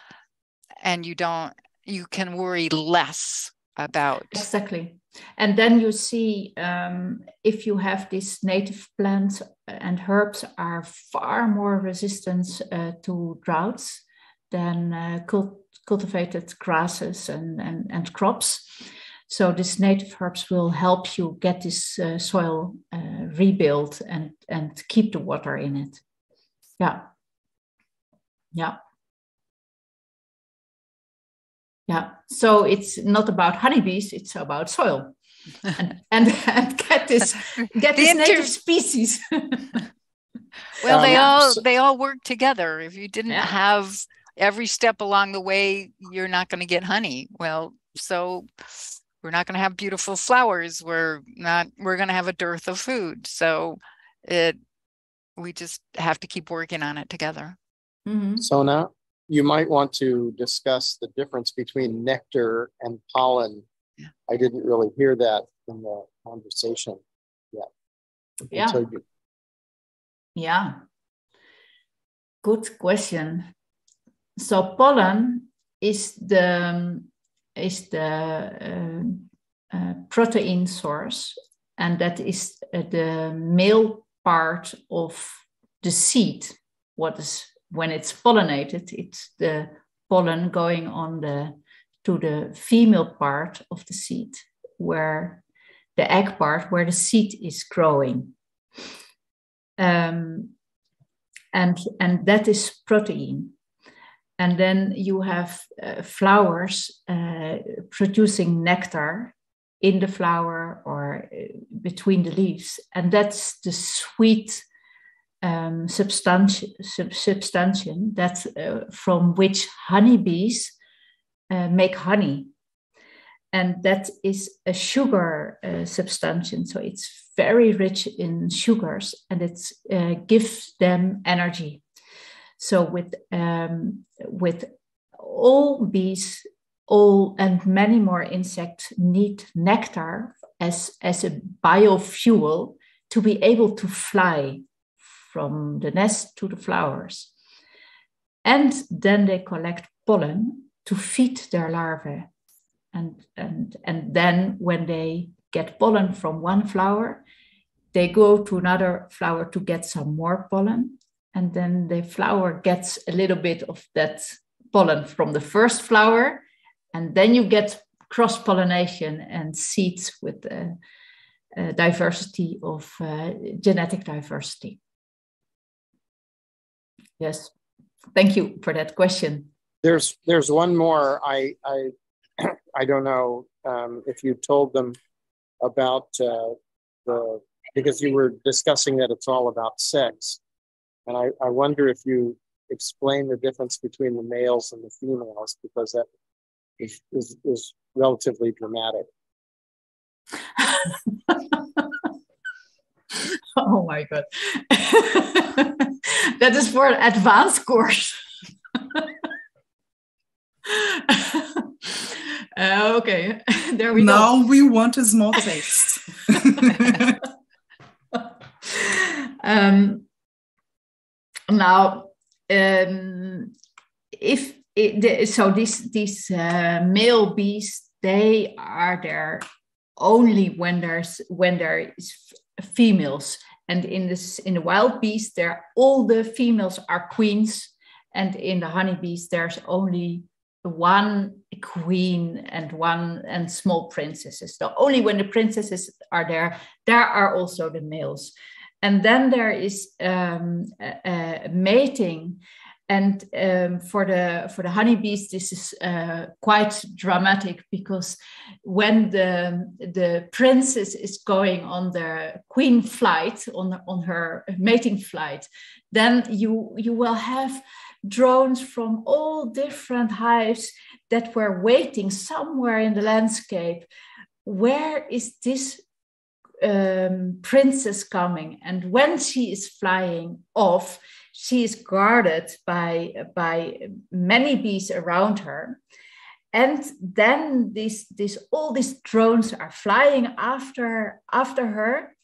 and you don't you can worry less about exactly and then you see um, if you have these native plants and herbs are far more resistant uh, to droughts than uh, cult cultivated grasses and, and, and crops. So these native herbs will help you get this uh, soil uh, rebuilt and, and keep the water in it. Yeah. Yeah. Yeah, so it's not about honeybees; it's about soil, and and, and get this get this inter- native species. well, um, they all so- they all work together. If you didn't yeah. have every step along the way, you're not going to get honey. Well, so we're not going to have beautiful flowers. We're not. We're going to have a dearth of food. So it we just have to keep working on it together. Mm-hmm. So now you might want to discuss the difference between nectar and pollen. Yeah. I didn't really hear that in the conversation yet. Yeah. You- yeah. Good question. So pollen is the is the uh, uh, protein source, and that is uh, the male part of the seed. What is when it's pollinated, it's the pollen going on the to the female part of the seed, where the egg part, where the seed is growing. Um, and, and that is protein. And then you have uh, flowers uh, producing nectar in the flower or uh, between the leaves. And that's the sweet um, substantium, sub, substantium that uh, from which honeybees uh, make honey. And that is a sugar uh, substantium. So it's very rich in sugars and it uh, gives them energy. So with, um, with all bees, all and many more insects need nectar as, as a biofuel to be able to fly from the nest to the flowers. And then they collect pollen to feed their larvae. And, and, and then when they get pollen from one flower, they go to another flower to get some more pollen. And then the flower gets a little bit of that pollen from the first flower. And then you get cross pollination and seeds with a, a diversity of uh, genetic diversity. Yes, thank you for that question. There's there's one more. I I I don't know um, if you told them about uh, the because you were discussing that it's all about sex, and I, I wonder if you explain the difference between the males and the females because that is is, is relatively dramatic. oh my god that is for an advanced course. Uh, okay there we now go. Now we want a small taste. Um, now um, if it, the, so these these uh, male bees they are there only when there's when there is females and in this in the wild bees there all the females are queens. And in the honeybees there's only one queen and one and small princesses. So only when the princesses are there there are also the males. And then there is um, mating and um, for the for the honeybees this is uh, quite dramatic because when the the princess is going on the queen flight on on her mating flight then you you will have drones from all different hives that were waiting somewhere in the landscape. Where is this um, princess coming? And when she is flying off she is guarded by, by many bees around her. And then these, these, all these drones are flying after, after her.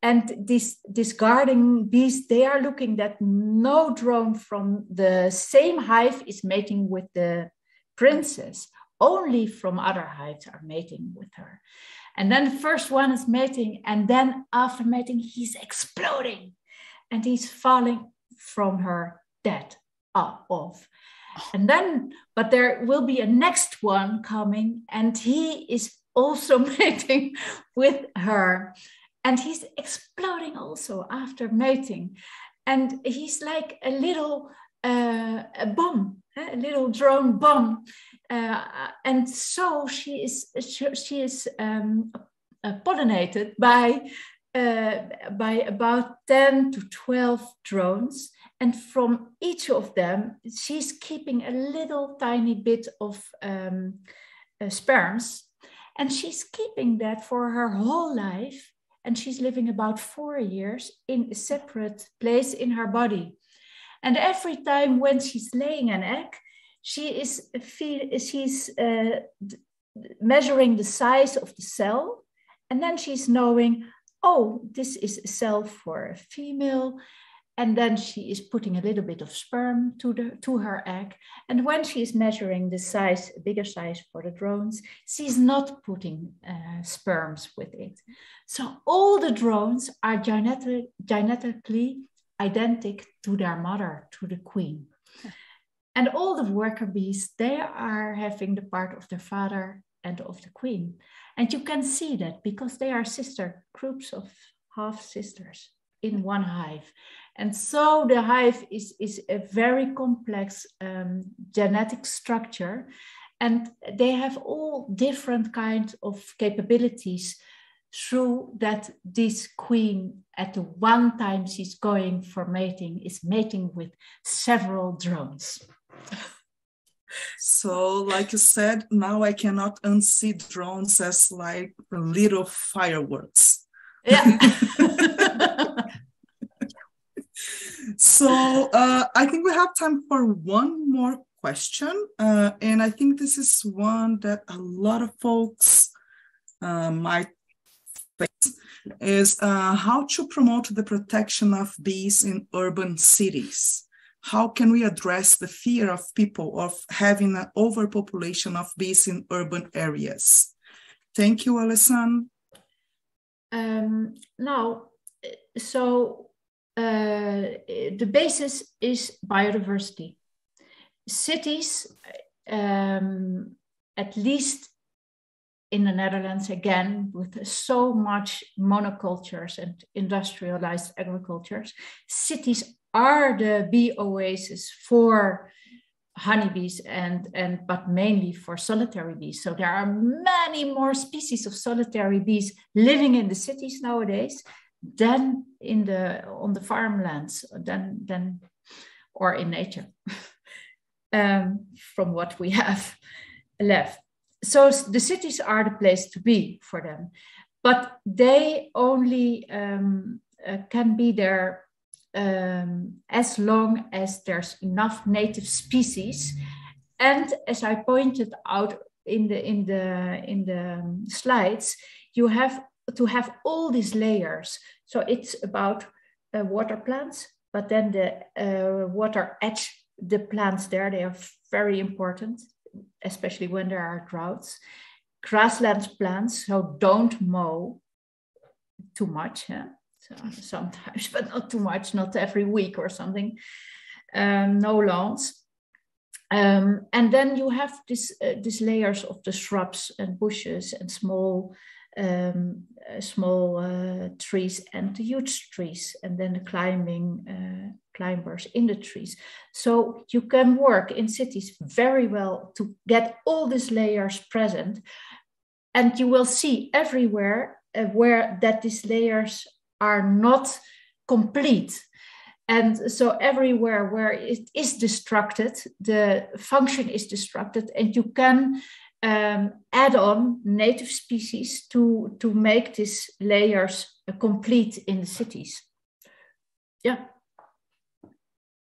And these, these guarding bees, they are looking that no drone from the same hive is mating with the princess. Only from other hives are mating with her. And then the first one is mating, and then after mating, he's exploding and he's falling from her dead off. And then, but there will be a next one coming, and he is also mating with her. And he's exploding also after mating. And he's like a little uh, a bomb, eh, a little drone bomb. Uh, and so she is she is um, pollinated by uh, by about 10 to 12 drones. And from each of them, she's keeping a little tiny bit of um, uh, sperms. And she's keeping that for her whole life. And she's living about four years in a separate place in her body. And every time when she's laying an egg, she is feel, she's uh, measuring the size of the cell. And then she's knowing, oh, this is a cell for a female. And then she is putting a little bit of sperm to, the, to her egg. And when she is measuring the size, bigger size for the drones, she's not putting uh, sperms with it. So all the drones are genetic, genetically identical to their mother, to the queen. And all the worker bees, they are having the part of their father and of the queen. And you can see that because they are sister groups of half sisters in one hive. And so the hive is, is a very complex um, genetic structure. And they have all different kinds of capabilities through that this queen at the one time she's going for mating is mating with several drones. So, like you said, now I cannot unsee drones as like little fireworks. Yeah. so, uh, I think we have time for one more question. Uh, and I think this is one that a lot of folks uh, might face is uh, how to promote the protection of bees in urban cities how can we address the fear of people of having an overpopulation of bees in urban areas? Thank you, Alison. Um, now, so uh, the basis is biodiversity. Cities, um, at least in the Netherlands, again, with so much monocultures and industrialized agricultures, cities are the bee oases for honeybees and, and but mainly for solitary bees. So there are many more species of solitary bees living in the cities nowadays than in the on the farmlands than than or in nature um, from what we have left. So the cities are the place to be for them, but they only um, uh, can be there um, as long as there's enough native species. And as I pointed out in the in the in the um, slides, you have to have all these layers. So it's about uh, water plants, but then the uh, water edge, the plants there, they are very important, especially when there are droughts. grassland plants, so don't mow too much. Yeah? So sometimes, but not too much, not every week or something. Um, no lawns. Um, and then you have this, uh, these layers of the shrubs and bushes and small um, uh, small uh, trees and the huge trees, and then the climbing uh, climbers in the trees. So you can work in cities very well to get all these layers present, and you will see everywhere uh, where that these layers are not complete. And so everywhere where it is distracted, the function is distracted, and you can um, add on native species to, to make these layers uh, complete in the cities. Yeah.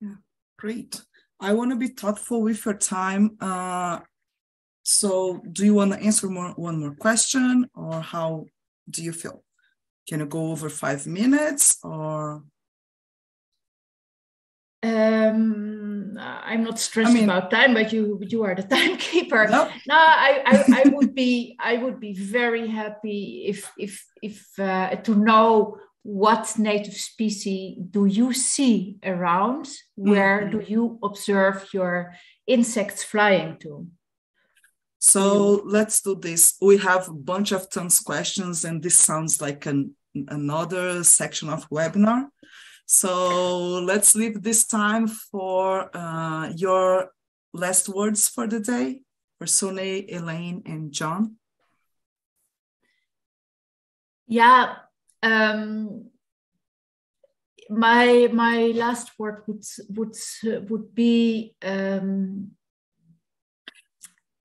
Yeah, great. I want to be thoughtful with your time. Uh, so do you want to answer more, one more question or how do you feel? Can you go over five minutes or? Um, I'm not stressed I mean, about time, but you you are the timekeeper. No, no I, I, I would be I would be very happy if if if uh, to know what native species do you see around? Where mm-hmm. do you observe your insects flying to? So let's do this. We have a bunch of tons questions, and this sounds like an another section of webinar. So let's leave this time for uh, your last words for the day for Sonne, Elaine, and John. Yeah, um, my my last word would would would be um,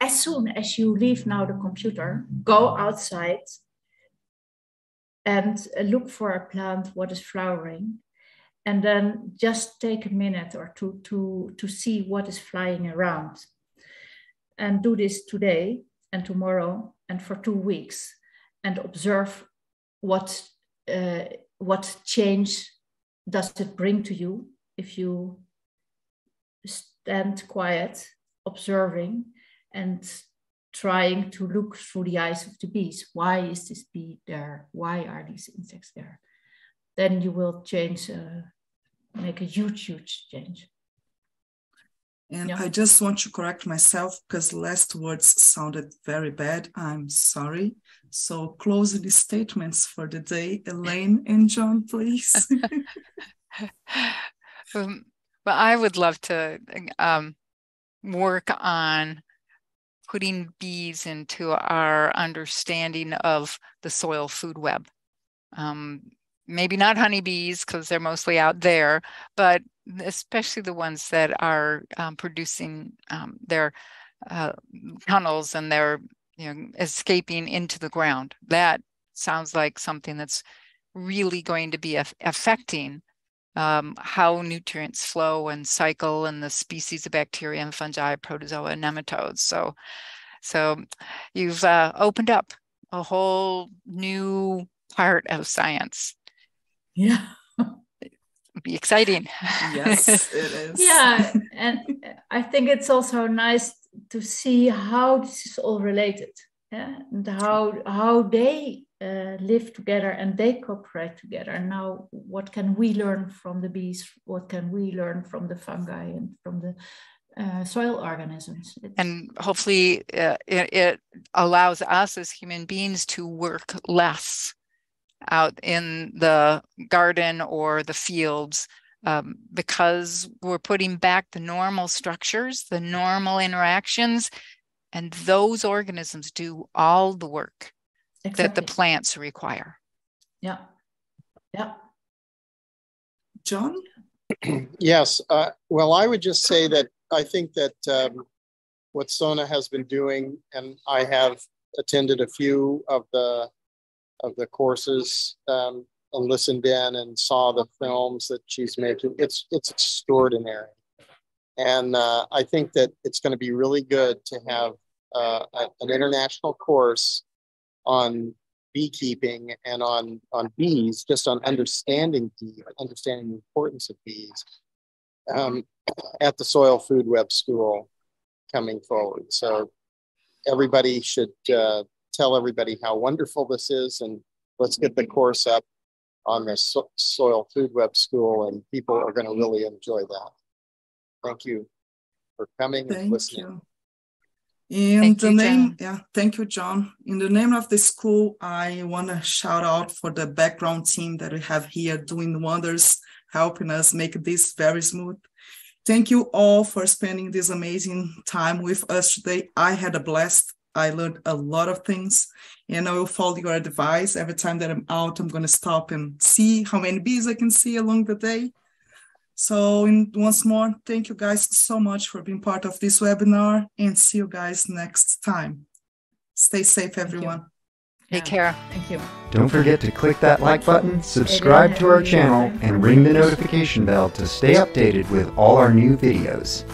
as soon as you leave now the computer, go outside and look for a plant what is flowering and then just take a minute or two to, to see what is flying around. And do this today and tomorrow and for two weeks and observe what, uh, what change does it bring to you if you stand quiet, observing and trying to look through the eyes of the bees. Why is this bee there? Why are these insects there? Then you will change uh, make a huge, huge change. And yeah. I just want to correct myself because last words sounded very bad. I'm sorry. So close the statements for the day, Elaine and John, please. um, well, I would love to um, work on putting bees into our understanding of the soil food web. Um, maybe not honeybees because they're mostly out there, but especially the ones that are um, producing um, their uh, tunnels and they're you know escaping into the ground. That sounds like something that's really going to be af- affecting um, how nutrients flow and cycle and the species of bacteria and fungi, protozoa, and nematodes. So, so you've uh, opened up a whole new part of science yeah. be exciting. Yes, it is. yeah, and I think it's also nice to see how this is all related, yeah? and how how they uh, live together and they cooperate together. Now, what can we learn from the bees? What can we learn from the fungi and from the uh, soil organisms? It's... And hopefully, uh, it, it allows us as human beings to work less out in the garden or the fields um, because we're putting back the normal structures, the normal interactions, and those organisms do all the work exactly. that the plants require. Yeah. Yeah. John? yes. Uh, well, I would just say that I think that um, what Sonne has been doing, and I have attended a few of the of the courses um, and listened in and saw the films that she's making. It's it's extraordinary, and uh, I think that it's going to be really good to have uh, a, an international course on beekeeping and on on bees, just on understanding bee, understanding the importance of bees um, at the Soil Food Web School coming forward. So everybody should uh, tell everybody how wonderful this is and let's get the course up on the so- Soil Food Web School, and people are going to really enjoy that. Thank you for coming Thank and listening. you. In Thank the you, name, John. yeah, thank you, John. In the name of the school, I want to shout out for the background team that we have here doing wonders, helping us make this very smooth. Thank you all for spending this amazing time with us today. I had a blast. I learned a lot of things, and I will follow your advice. Every time that I'm out, I'm going to stop and see how many bees I can see along the day. So, in, once more, thank you guys so much for being part of this webinar and see you guys next time. Stay safe, everyone. Take care. Thank you. Don't forget to click that like button, subscribe to our channel, and ring the notification bell to stay updated with all our new videos.